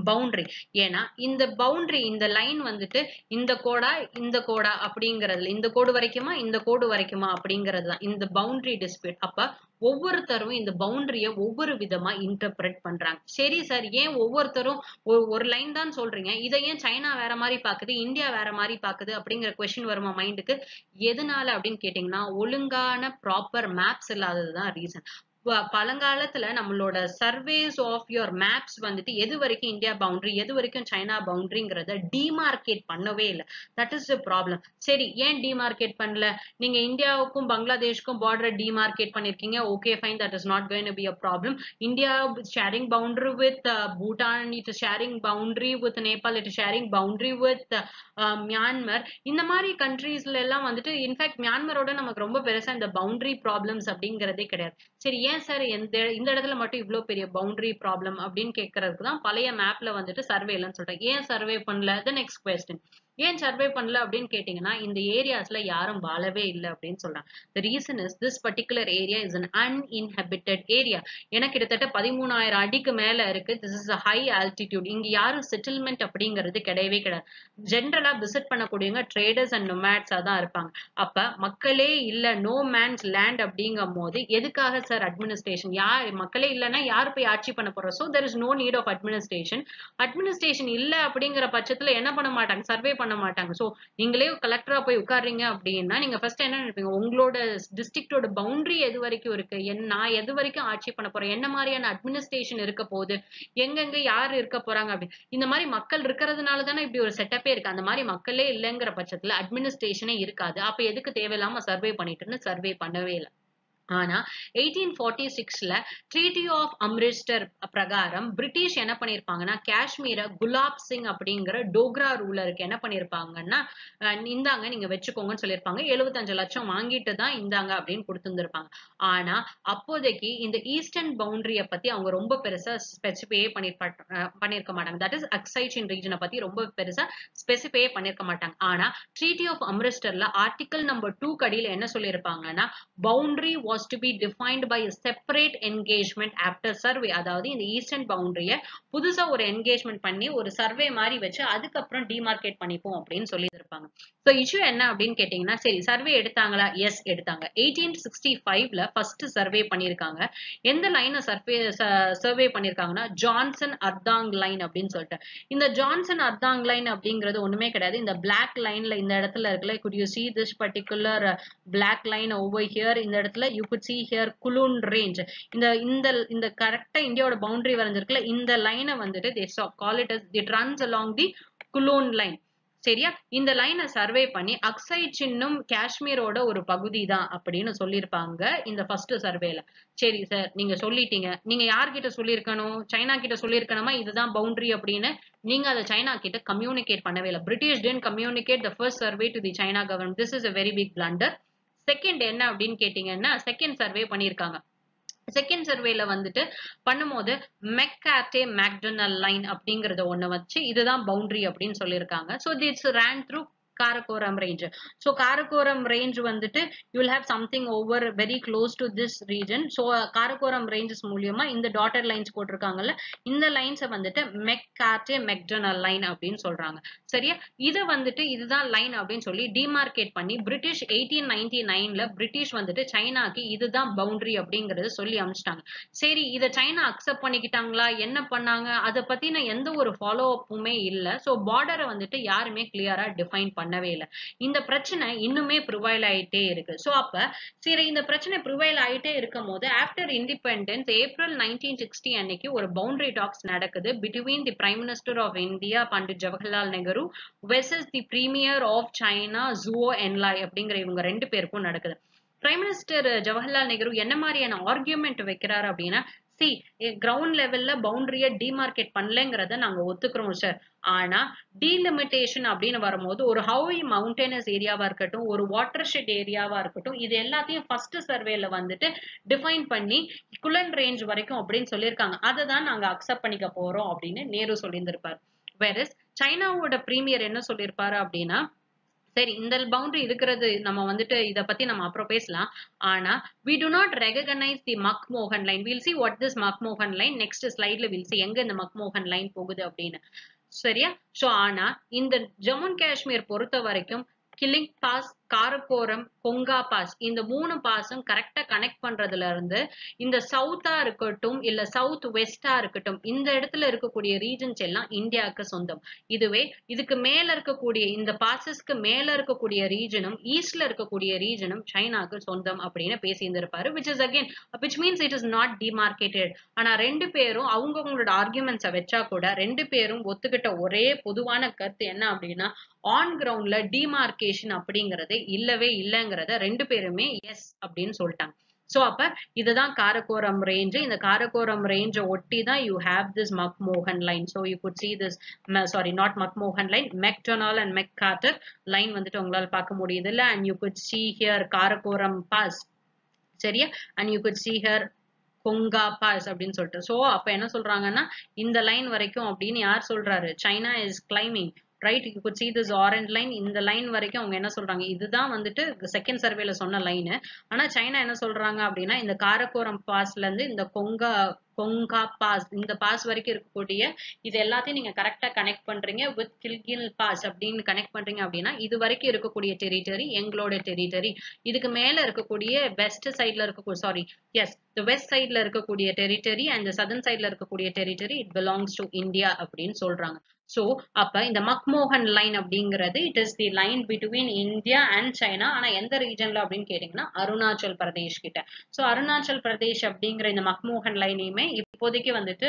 boundary ஏன்னா இந்த பவுண்டரி இந்த லைன் வந்துட்டு இந்த கோடா இந்த கோடா அப்படிங்கறதுல இந்த கோடு வரைக்குமா இந்த கோடு வரைக்குமா அப்படிங்கிறது தான். இந்த பவுண்டரி டிஸ்பியூட் அப்ப ஒவ்வொருத்தரும் இந்த பவுண்டரிய ஒவ்வொரு விதமா இன்டர்பிரட் பண்றாங்க. சரி சார் ஏன் ஒவ்வொருத்தரும் ஒரு- ஒரு லைன் தான் சொல்றீங்க? இதை ஏன் சைனா வேற மாதிரி பாக்குது இந்தியா வேற மாதிரி பாக்குது அப்படிங்கிற கொஸ்டின் வருமா மைண்டுக்கு எதனால அப்படின்னு கேட்டீங்கன்னா ஒழுங்கான ப்ராப்பர் மேப்ஸ் இல்லாததுதான் ரீசன் பழங்காலத்துல நம்மளோட சர்வேஸ் ஆஃப் யுவர் மேப்ஸ் வந்துட்டு எது வரைக்கும் இந்தியா பவுண்டரி எது வரைக்கும் சைனா பவுண்டரிங்கிறத டிமார்க்கேட் பண்ணவே இல்லை. தட் இஸ் த ப்ராப்ளம் சரி ஏன் டிமார்க்கேட் பண்ணல? நீங்க இந்தியாவுக்கும் பங்களாதேஷ்க்கும் பார்டர் டிமார்க்கேட் பண்ணிருக்கீங்க. Okay fine that is not going be a problem India sharing boundary with Bhutan it sharing boundary with Nepal it sharing boundary with Myanmar. இந்த மாதிரி கண்ட்ரீஸ்ல எல்லாம் வந்துட்டு இன்ஃபேக்ட் மியான்மரோட நமக்கு ரொம்ப பெருசா இந்த பவுண்டரி ப்ராப்ளம்ஸ் அப்படிங்கிறதே கிடையாது. சரி ஏன் சார் இந்த இந்த இடத்துல மட்டும் இவ்ளோ பெரிய பவுண்டரி ப்ராப்ளம் அப்படின்னு கேட்கறதுக்கு தான் பழைய மேப்ல வந்துட்டு சர்வே இல்லைன்னு சொல்றேன். ஏன் சர்வே பண்ணல? த நெக்ஸ்ட் கொஸ்டின் ஏன் சர்வே பண்ணல அப்படின்னு கேட்டீங்கன்னா இந்த ஏரியாஸ்ல யாரும் வாழவே இல்லை அப்படின்னு சொல்றாங்க. The reason is this particular area is an uninhabited area ஏன்னா கிட்டத்தட்ட பதிமூணாயிரம் அடிக்கு மேல இருக்கு. This is a high altitude இங்க யாரும் செட்டில்மெண்ட் அப்படிங்கிறது கிடையவே கிடையாது. ஜென்ரலா விசிட் பண்ணக்கூடியவங்க ட்ரேடர்ஸ் அண்ட் நொமேட்ஸா தான் இருப்பாங்க. அப்ப மக்களே இல்ல நோ மேன்ஸ் லேண்ட் அப்படிங்கும் போது எதுக்காக சார் அட்மினிஸ்ட்ரேஷன் யார் மக்களே இல்லைன்னா யார் போய் ஆட்சி பண்ண போறோம் so there is no need of administration administration இல்ல அப்படிங்கிற பட்சத்துல என்ன பண்ண மாட்டாங்க? சர்வே பண்ண மாட்டாங்க. ஸோ நீங்களே கலெக்டரா போய் உட்கார்றீங்க அப்படின்னா நீங்க ஃபர்ஸ்ட் என்ன நினைப்பீங்க? உங்களோட டிஸ்ட்ரிக்டோட பவுண்டரி எது வரைக்கும் இருக்கு? என் நான் எது வரைக்கும் ஆட்சி பண்ண போறேன்? என்ன மாதிரியான அட்மினிஸ்ட்ரேஷன் இருக்க போகுது? எங்கெங்க யார் இருக்க போறாங்க அப்படி. இந்த மாதிரி மக்கள் இருக்கிறதுனால தானே இப்படி ஒரு செட்டப்பே இருக்கு. அந்த மாதிரி மக்களே இல்லைங்கிற பட்சத்துல அட்மினிஸ்ட்ரேஷனே இருக்காது. அப்ப எதுக்கு தேவையில்லாம சர்வே பண்ணிட்டுன்னு சர்வே பண்ணவே இல்லை. ஆனா எயிட்டீன் ஃபார்ட்டி சிக்ஸ்ல ட்ரீட்டி ஆஃப் அம்ரிஸ்டர் பிரகாரம் பிரிட்டிஷ் என்ன பண்ணிருப்பாங்கன்னா காஷ்மீரை குலாப் சிங் அப்படிங்கிற டோக்ரா ரூலருக்கு என்ன பண்ணிருப்பாங்கன்னா இந்தாங்க நீங்க வச்சுக்கோங்கன்னு சொல்லியிருப்பாங்க எழுபத்தஞ்சு லட்சம் வாங்கிட்டு தான் இந்தாங்க அப்படின்னு கொடுத்துருந்துருப்பாங்க. ஆனா அப்போதைக்கு இந்த ஈஸ்டர்ன் பவுண்டரிய பத்தி அவங்க ரொம்ப பெருசா ஸ்பெசிஃபையே பண்ணி பண்ணிருக்க மாட்டாங்க. தட் இஸ் அக்சைச்சின் ரீஜனை பத்தி ரொம்ப பெருசா ஸ்பெசிஃபையே பண்ணிருக்க மாட்டாங்க. ஆனா ட்ரீட்டி ஆஃப் அம்ரிஸ்டர்ல ஆர்டிகல் நம்பர் டூ கடியில என்ன சொல்லியிருப்பாங்கன்னா boundary was to be defined by separate engagement after survey அதாவது இந்த ஈஸ்டர்ன் பவுண்டரிய புதுசா ஒரு என்கேஜ்மெண்ட் பண்ணி ஒரு சர்வே மாதிரி வச்சு அதுக்கப்புறம் டிமார்க்கேட் பண்ணிப்போம் அப்படின்னு சொல்லி இருப்பாங்க ஸோ இஷ்யூ என்ன அப்படின்னு கேட்டீங்கன்னா சரி சர்வே எடுத்தாங்களா? எஸ் எடுத்தாங்க. எயிட்டீன் சிக்ஸ்டி ஃபைவ்ல ஃபர்ஸ்ட் சர்வே பண்ணியிருக்காங்க. எந்த லைனை சர்வே சர்வே பண்ணியிருக்காங்கன்னா ஜான்சன் அர்தாங் லைன் அப்படின்னு சொல்லிட்டு. இந்த ஜான்சன் அர்தாங் லைன் அப்படிங்கிறது ஒண்ணுமே கிடையாது. இந்த பிளாக் லைன்ல இந்த இடத்துல இருக்குல்ல could you see this particular black line over here இந்த இடத்துல you could see here Kunlun range இந்த இந்த இந்த கரெக்டா இந்தியாவோட பவுண்டரி வரைஞ்சிருக்குல்ல இந்த லைனை வந்துட்டு they call it it runs along the Kunlun line சரியா? இந்த லைனை சர்வே பண்ணி அக்சை சின்னும் காஷ்மீரோட ஒரு பகுதி தான் அப்படின்னு சொல்லியிருப்பாங்க இந்த ஃபர்ஸ்ட் சர்வேல சரி சார் நீங்க சொல்லிட்டீங்க. நீங்க யார்கிட்ட சொல்லியிருக்கணும்? சைனா கிட்ட சொல்லியிருக்கணுமா? இதுதான் பவுண்டரி அப்படின்னு நீங்க அதை சைனா கிட்ட கம்யூனிகேட் பண்ணவே இல்லை. British then communicate the first survey to the China government this is a very big blunder second என்ன அப்படின்னு கேட்டீங்கன்னா செகண்ட் சர்வே பண்ணியிருக்காங்க. செகண்ட் சர்வேல வந்துட்டு பண்ணும்போது மெக்காட்டே மேக்டொனல் லைன் அப்படிங்கறத ஒண்ணு வச்சு இதுதான் பவுண்டரி அப்படின்னு சொல்லியிருக்காங்க. So it's ran through Karakoram range so Karakoram range வந்துட்டு you'll will have something over very close to this region so Karakoram ranges மூலியமா இந்த டாட்டர் லைன்ஸ் போட்டிருக்காங்கல்ல இந்த லைன்ஸை வந்துட்டு மெக்காட்டே மெக்டனல் லைன் அப்படின்னு சொல்றாங்க. சரியா? இதை வந்துட்டு இதுதான் லைன் அப்படின்னு சொல்லி டிமார்க்கேட் பண்ணி பிரிட்டிஷ் எயிட்டீன் நைன்டி நைன்ல பிரிட்டிஷ் வந்துட்டு சைனாக்கு இதுதான் பவுண்டரி அப்படிங்கறத சொல்லி அமிச்சிட்டாங்க. சரி இதை சைனா அக்செப்ட் பண்ணிக்கிட்டாங்களா? என்ன பண்ணாங்க? அதை பத்தின எந்த ஒரு ஃபாலோ அப்புமே இல்லை. ஸோ பார்டரை வந்துட்டு யாருமே கிளியரா டிஃபைன் பண்ண பண்ணவே இல்லை. இந்த பிரச்சனை இன்னுமே ப்ரிவைல் ஆயிட்டே இருக்கு. ஸோ அப்ப சரி இந்த பிரச்சனை ப்ரிவைல் ஆயிட்டே இருக்கும் போது after independence April nineteen sixty அன்னைக்கு ஒரு பவுண்டரி டாக்ஸ் நடக்குது. Between the prime minister of India Pandit Jawaharlal Nehru versus the premier of China Zhou Enlai அப்படிங்கிற இவங்க ரெண்டு பேருக்கும் நடக்குது. பிரைம் மினிஸ்டர் ஜவஹர்லால் நெஹ்ரு என்ன மாதிரியான ஆர்கியூமெண்ட் வைக்கிறாரு அப்படின்னா சி கிரவுண்ட் லெவல்ல பவுண்டரிய டிமார்க்கெட் பண்ணலங்கிறத நாங்க ஒத்துக்கிறோம் சார் ஆனா டீலிமிட்டேஷன் அப்படின்னு வரும்போது ஒரு ஹவுய் மவுண்டனஸ் ஏரியாவா இருக்கட்டும் ஒரு வாட்டர் ஷெட் ஏரியாவா இருக்கட்டும் இது எல்லாத்தையும் ஃபர்ஸ்ட் சர்வேல வந்துட்டு டிஃபைன் பண்ணி குலன் ரேஞ்ச் வரைக்கும் அப்படின்னு சொல்லியிருக்காங்க. அதை தான் நாங்க அக்செப்ட் பண்ணிக்க போறோம் அப்படின்னு நேரு சொல்லியிருந்திருப்பார். வேற சைனாவோட பிரீமியர் என்ன சொல்லியிருப்பாரு அப்படின்னா சரி இந்த பவுண்டரி இருக்கிறது நம்ம வந்துட்டு இத பத்தி நம்ம அப்புறம் பேசலாம். ஆனா we do not recognize the McMahon line we'll what this this McMahon line next ஸ்லைட்ல will see எங்க இந்த மக்மோகன் லைன் போகுது அப்படின்னு. சரியா? சோ ஆனா இந்த ஜம்மு அண்ட் காஷ்மீர் பொறுத்த வரைக்கும் கில்லிங் பாஸ் காரக்கோரம் கொங்கா பாஸ் இந்த மூணு பாஸும் கரெக்டா கனெக்ட் பண்றதுல இருந்து இந்த சவுத்தா இருக்கட்டும் இல்ல சவுத் வெஸ்டா இருக்கட்டும் இந்த இடத்துல இருக்கக்கூடிய ரீஜன்ஸ் எல்லாம் இந்தியாவுக்கு சொந்தம். இதுவே இதுக்கு மேல இருக்கக்கூடிய இந்த பாசஸ்க்கு மேல இருக்கக்கூடிய ரீஜனும் ஈஸ்ட்ல இருக்கக்கூடிய ரீஜனும் சைனாக்கு சொந்தம் அப்படின்னு பேசியிருந்திருப்பாரு which is again which means it is not demarcated ஆனா ரெண்டு பேரும் அவங்கவுங்களோட ஆர்குமெண்ட்ஸை வச்சா கூட ரெண்டு பேரும் ஒத்துக்கிட்ட ஒரே பொதுவான கருத்து என்ன அப்படின்னா ஆன் கிரவுண்ட்ல டிமார்க்கேஷன் அப்படிங்கறது இல்லவே இல்லைங்கிறத ரெண்டு பேருமே எஸ் அப்படின்னு சொல்லிட்டாங்க. சோ அப்ப இதுதான் காரக்கோரம் ரேஞ்சு இந்த காரக்கோரம் ரேஞ்ச ஒட்டி தான் you have this McMahon line so you could see this sorry not McMahon line Macdonald and Macartney line வந்துட்டு உங்களால பார்க்க முடியுது இல்ல? And you could see here Karakoram pass சரியா? And you could see here Kongka pass அப்படின்னு சொல்லிட்டு. சோ அப்ப என்ன சொல்றாங்கன்னா இந்த லைன் வரைக்கும் அப்படின்னு யார் சொல்றாரு? China is claiming right you could see this orange line இந்த லைன் வரைக்கும் அவங்க என்ன சொல்றாங்க? இதுதான் வந்துட்டு செகண்ட் சர்வேல சொன்ன லைனு ஆனா சைனா என்ன சொல்றாங்க அப்படின்னா இந்த காரக்கோரம் பாஸ்ல இருந்து இந்த கொங்கா கொங்கா பாஸ் இந்த பாஸ் வரைக்கும் இருக்கக்கூடிய இது எல்லாத்தையும் நீங்க கரெக்டா கனெக்ட் பண்றீங்க வித் கில்கில் பாஸ் அப்படின்னு கனெக்ட் பண்றீங்க அப்படின்னா இது வரைக்கும் இருக்கக்கூடிய டெரிட்டரி எங்களோட டெரிட்டரி இதுக்கு மேல இருக்கக்கூடிய வெஸ்ட் சைட்ல இருக்கக்கூடிய சாரி எஸ் த வெஸ்ட் சைட்ல இருக்கக்கூடிய டெரிட்டரி அண்ட் சதர்ன் சைட்ல இருக்கக்கூடிய territory it belongs to India அப்படின்னு சொல்றாங்க. சோ அப்ப இந்த மக்மோகன் லைன் அப்படிங்கிறது it is the line between India and China ஆனா எந்த ரீஜன்ல அப்படின்னு கேட்டீங்கன்னா அருணாச்சல் பிரதேஷ் கிட்ட. சோ அருணாச்சல் பிரதேஷ் அப்படிங்கிற இந்த மக்மோகன் லைனையுமே இப்போதைக்கு வந்துட்டு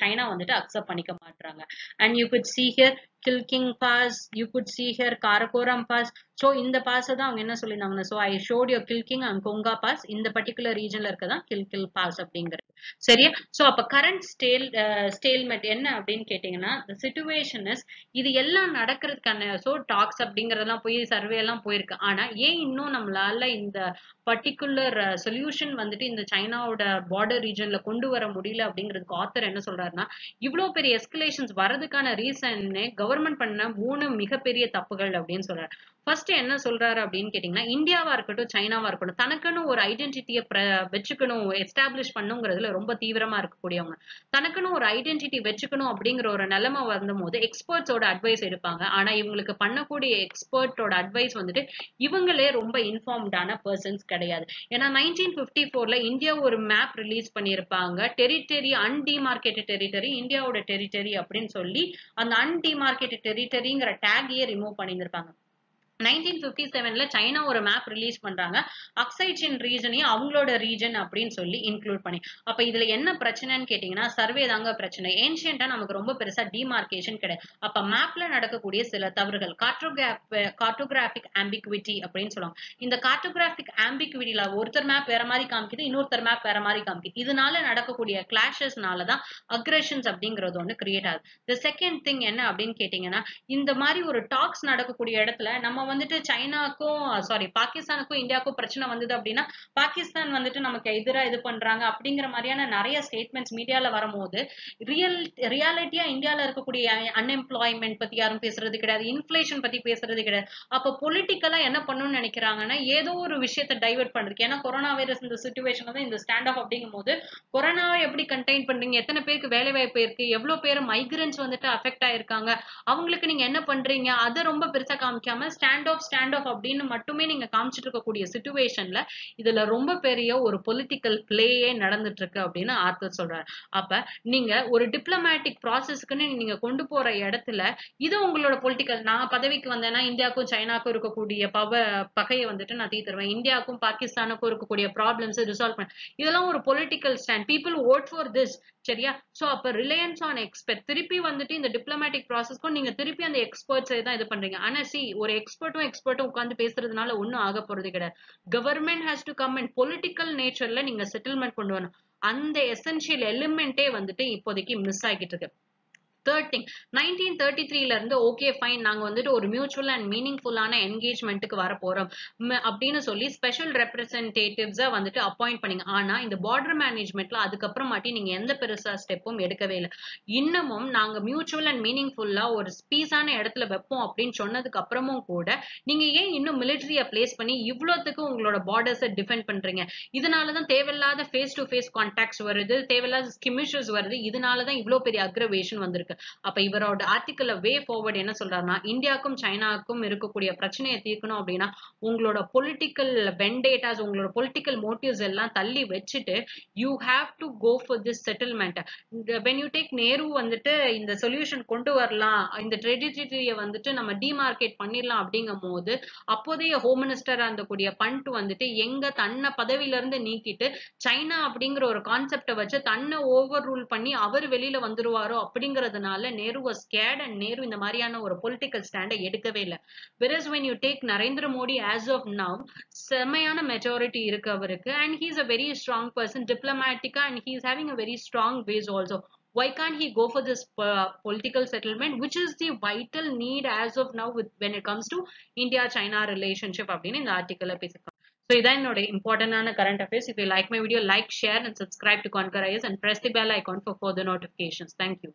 சைனா வந்துட்டு அக்செப்ட் பண்ணிக்க மாட்டாங்க and you could see here Kilik pass you could see here Karakoram pass so இந்த பாஸை தான் அவங்க என்ன சொல்லியிருந்தாங்கன்னா so I showed your Kilik and Kongka pass இந்த பர்டிகுலர் ரீஜன்ல இருக்கதான் கில்கில் பாஸ் அப்படிங்கிறது. சரியா? ஸோ அப்ப கரண்ட் ஸ்டேல் ஸ்டேல்மெட் என்ன அப்படின்னு கேட்டீங்கன்னா சுச்சுவேஷன் இஸ் இது எல்லாம் நடக்கிறதுக்கான ஸோ டாக்ஸ் அப்படிங்கறதெல்லாம் போய் சர்வே எல்லாம் போயிருக்கு. ஆனா ஏன் இன்னும் நம்மளால இந்த பர்டிகுலர் சொல்யூஷன் வந்துட்டு இந்த சைனாவோட பார்டர் ரீஜன்ல கொண்டு வர முடியல அப்படிங்கிறதுக்கு ஆத்தர் என்ன சொல்றாருன்னா இவ்வளவு பெரிய எஸ்கலேஷன்ஸ் வரதுக்கான ரீசன்னே கவர்மெண்ட் கவர்மெண்ட் பண்ண மூணு மிகப்பெரிய தப்புகள் அப்படின்னு சொல்றாரு. ஃபர்ஸ்ட் என்ன சொல்றாரு அப்படின்னு கேட்டீங்கன்னா இந்தியாவா இருக்கட்டும் சைனாவா இருக்கட்டும் தனக்குன்னு ஒரு ஐடென்டிட்டியை வச்சுக்கணும் எஸ்டாப்ளிஷ் பண்ணுங்கிறதுல ரொம்ப தீவிரமா இருக்கக்கூடியவங்க. தனக்குன்னு ஒரு ஐடென்டிட்டி வச்சுக்கணும் அப்படிங்கிற ஒரு நிலைமை வந்தபோது எக்ஸ்பர்ட்ஸோட அட்வைஸ் எடுப்பாங்க. ஆனா இவங்களுக்கு பண்ணக்கூடிய எக்ஸ்பர்ட்டோட அட்வைஸ் வந்துட்டு இவங்களே ரொம்ப இன்ஃபார்ம்டான பர்சன்ஸ் கிடையாது. ஏன்னா நைன்டீன் பிப்டி ஃபோர்ல இந்தியா ஒரு மேப் ரிலீஸ் பண்ணியிருப்பாங்க. டெரிட்டரி அன்டிமார்க்கெட்டட் டெரிட்டரி இந்தியாவோட டெரிட்டரி அப்படின்னு சொல்லி அந்த மார்க்கெட் டெரிட்டரிங்கிற டேகையே ரிமூவ் பண்ணியிருந்திருப்பாங்க. நைன்டீன் பிப்டி செவன்ல சைனா ஒரு மேப் ரிலீஸ் பண்றாங்க. அக்சைச்சின் ரீஜனையும் அவங்களோட ரீஜன் அப்படின்னு சொல்லி இன்க்ளூட் பண்ணி. அப்ப இதுல என்ன பிரச்சனைன்னு கேட்டீங்கன்னா சர்வே தாங்க பிரச்சனை. ஏன்ஷியன்டா நமக்கு ரொம்ப பெருசா டிமார்கேஷன் கிடையாது. அப்ப மேப்ல நடக்கக்கூடிய சில தவறுகள் கார்டோகிராப் கார்டோகிராபிக் ஆம்பிகுவிட்டி அப்படின்னு சொல்லுவாங்க. இந்த கார்டோகிராபிக் ஆம்பிகுவிட்டில ஒருத்தர் மேப் வேற மாதிரி காமிக்குது இன்னொருத்தர் மேப் வேற மாதிரி காமிக்குது. இதனால நடக்கக்கூடிய கிளாஷஸ்னால தான் அக்ரஷன்ஸ் அப்படிங்கிறது ஒண்ணு கிரியேட் ஆகுது. த செகண்ட் திங் என்ன அப்படின்னு கேட்டீங்கன்னா இந்த மாதிரி ஒரு டாக்ஸ் நடக்கக்கூடிய இடத்துல நம்ம வந்துட்டு சைனாக்கும் சாரி பாகிஸ்தானுக்கும் இந்தியாவுக்கும் பிரச்சனை வந்தது அப்படின்னா பாகிஸ்தான் வந்துட்டு நமக்கு எதிராக இது பண்றாங்க அப்படிங்கிற மாதிரியான நிறைய ஸ்டேட்மெண்ட்ஸ் மீடியால வரும்போது ரியல் ரியாலிட்டியா இந்தியாவில் இருக்கக்கூடிய அன்எம்ப்ளாய்மெண்ட் பத்தி யாரும் பேசுறது கிடையாது இன்ஃபிளேஷன் பத்தி பேசுறது கிடையாது. அப்போ பொலிட்டிக்கலா என்ன பண்ணணும்னு நினைக்கிறாங்கன்னா ஏதோ ஒரு விஷயத்தை டைவெர்ட் பண்றதுக்கு. ஏன்னா கொரோனா வைரஸ் இந்த சுச்சுவேஷன்ல தான் இந்த ஸ்டாண்ட் ஆஃப் அப்படிங்கும் போது கொரோனாவை எப்படி கண்டெயின் பண்றீங்க? எத்தனை பேருக்கு வேலை வாய்ப்பு இருக்கு? எவ்வளவு பேர் மைக்ரன்ஸ் வந்துட்டு அஃபெக்ட் ஆயிருக்காங்க? அவங்களுக்கு நீங்க என்ன பண்றீங்க? அதை ரொம்ப பெருசா காமிக்காம ஸ்டாண்ட் ஆஃப் ஸ்டாண்ட் ஆஃப் அப்படின்னு மட்டுமே நீங்க காமிச்சிட்டு இருக்கக்கூடிய சுச்சுவேஷன்ல இதுல ரொம்ப பெரிய ஒரு பொலிட்டிக்கல் பிளேயே நடந்துட்டு இருக்கு அப்படின்னு ஆர்த்தர் சொல்றாரு. அப்ப நீங்க ஒரு டிப்ளமேட்டிக் ப்ராசஸ்க்குன்னு நீங்க கொண்டு போற இடத்துல இது உங்களோட பொலிட்டிக்கல் நான் பதவிக்கு வந்தேன்னா இந்தியாவுக்கும் சைனாக்கும் இருக்கக்கூடிய பவ பகையை வந்துட்டு நான் தீர்த்துருவேன் இந்தியாவுக்கும் பாகிஸ்தானுக்கும் இருக்கக்கூடிய ப்ராப்ளம்ஸ் ரிசால்வ் பண்ண இதெல்லாம் ஒரு political stand people vote for this சரியா? சோ அப்ப ரிலையன்ஸ் ஆன் எக்ஸ்பர்ட் திருப்பி வந்துட்டு இந்த டிப்ளமேட்டிக் ப்ராசஸ்க்கும் நீங்க திருப்பி அந்த எக்ஸ்பர்ட்ஸை தான் இது பண்றீங்க. ஆனா சி ஒரு எக்ஸ்பர்ட்டும் எக்ஸ்பர்ட்டும் உட்காந்து பேசுறதுனால ஒன்றும் ஆக போறது கிடையாது. Government has to come and political நேச்சர்ல நீங்க செட்டில்மெண்ட் கொண்டு வரணும். அந்த எசென்ஷியல் எலிமெண்டே வந்துட்டு இப்போதைக்கு மிஸ் ஆகிட்டு இருக்கு. தேர்ட் திங் நைன்டீன் தேர்ட்டி த்ரீல இருந்து ஓகே ஃபைன் நாங்க வந்துட்டு ஒரு மியூச்சுவல் அண்ட் மீனிங்ஃபுல்லான என்கேஜ்மெண்ட்டுக்கு வர போறோம். அப்படின்னு சொல்லி ஸ்பெஷல் ரெப்ரசன்டேட்டிவ்ஸா வந்துட்டு அப்பாயிண்ட் பண்ணீங்க. ஆனா இந்த பார்டர் மேனேஜ்மெண்ட்ல அதுக்கப்புறமாட்டி நீங்க எந்த பெருசா ஸ்டெப்பும் எடுக்கவே இல்லை. இன்னமும் நாங்க மியூச்சுவல் அண்ட் மீனிங்ஃபுல்லா ஒரு ஸ்பீஸான இடத்துல வைப்போம் அப்படின்னு சொன்னதுக்கு அப்புறமும் கூட நீங்க ஏன் இன்னும் மிலிட்டரிய பிளேஸ் பண்ணி இவ்வளோத்துக்கு உங்களோட பார்டர்ஸை டிஃபெண்ட் பண்றீங்க? இதனாலதான் தேவையில்லாத ஃபேஸ் டு ஃபேஸ் கான்டாக்ட்ஸ் வருது தேவையில்லாத ஸ்கிமிஷஸ் வருது இதனாலதான் இவ்வளவு பெரிய அக்ரவேஷன் வந்திருக்கு. அப்ப இவரோட ஆர்டிக்கல்ல வே ஃபார்வர்டு என்ன சொல்றாருன்னா இந்தியாவுக்கும் சைனாவுக்கும் இருக்கக்கூடிய பிரச்சனையை தீர்க்கணும் அப்படின்னா உங்களோட பொலிட்டிக்கல் வெண்டேட்டாஸ் உங்களோட பொலிட்டிக்கல் மோட்டிவ்ஸ் எல்லாம் தள்ளி வச்சுட்டு you have to go for this settlement when you take Nehru வந்துட்டு இந்த சொல்யூஷன் கொண்டு வரலாம் இந்த ட்ரெடிட்டரியை வந்துட்டு நம்ம டிமார்க்கெட் பண்ணிடலாம் அப்படிங்கும் போது அப்போதைய ஹோம் மினிஸ்டரா இருந்தக்கூடிய பண்ட் வந்துட்டு எங்க தன்னை பதவியில இருந்து நீக்கிட்டு சைனா அப்படிங்கிற ஒரு கான்செப்டை வச்சு தன்னை ஓவர் ரூல் பண்ணி அவர் வெளியில வந்துருவாரோ இருந்ததுனால Nehru was gate and Nehru இந்த மாதிரியான ஒரு பொலிட்டிக்கல் ஸ்டாண்டை எடுக்கவே இல்லை versus when you take Narendra Modi as of now செம்மையான மெஜாரிட்டி இருக்கு அவருக்கு and he's a very strong person டிப்ளமேட்டிக்கா and he's having a very strong base also why can't he go for this uh, political settlement which is the vital need as of now with when it comes to india china அப்படின்னு இந்த ஆர்டிக்கல்ல பேசிருக்கோம் ஸோ இதான் என்னோட இம்பார்ட்டன்டான current affairs if you like my video like share and subscribe to conquer ice and press the bell icon for further notifications thank you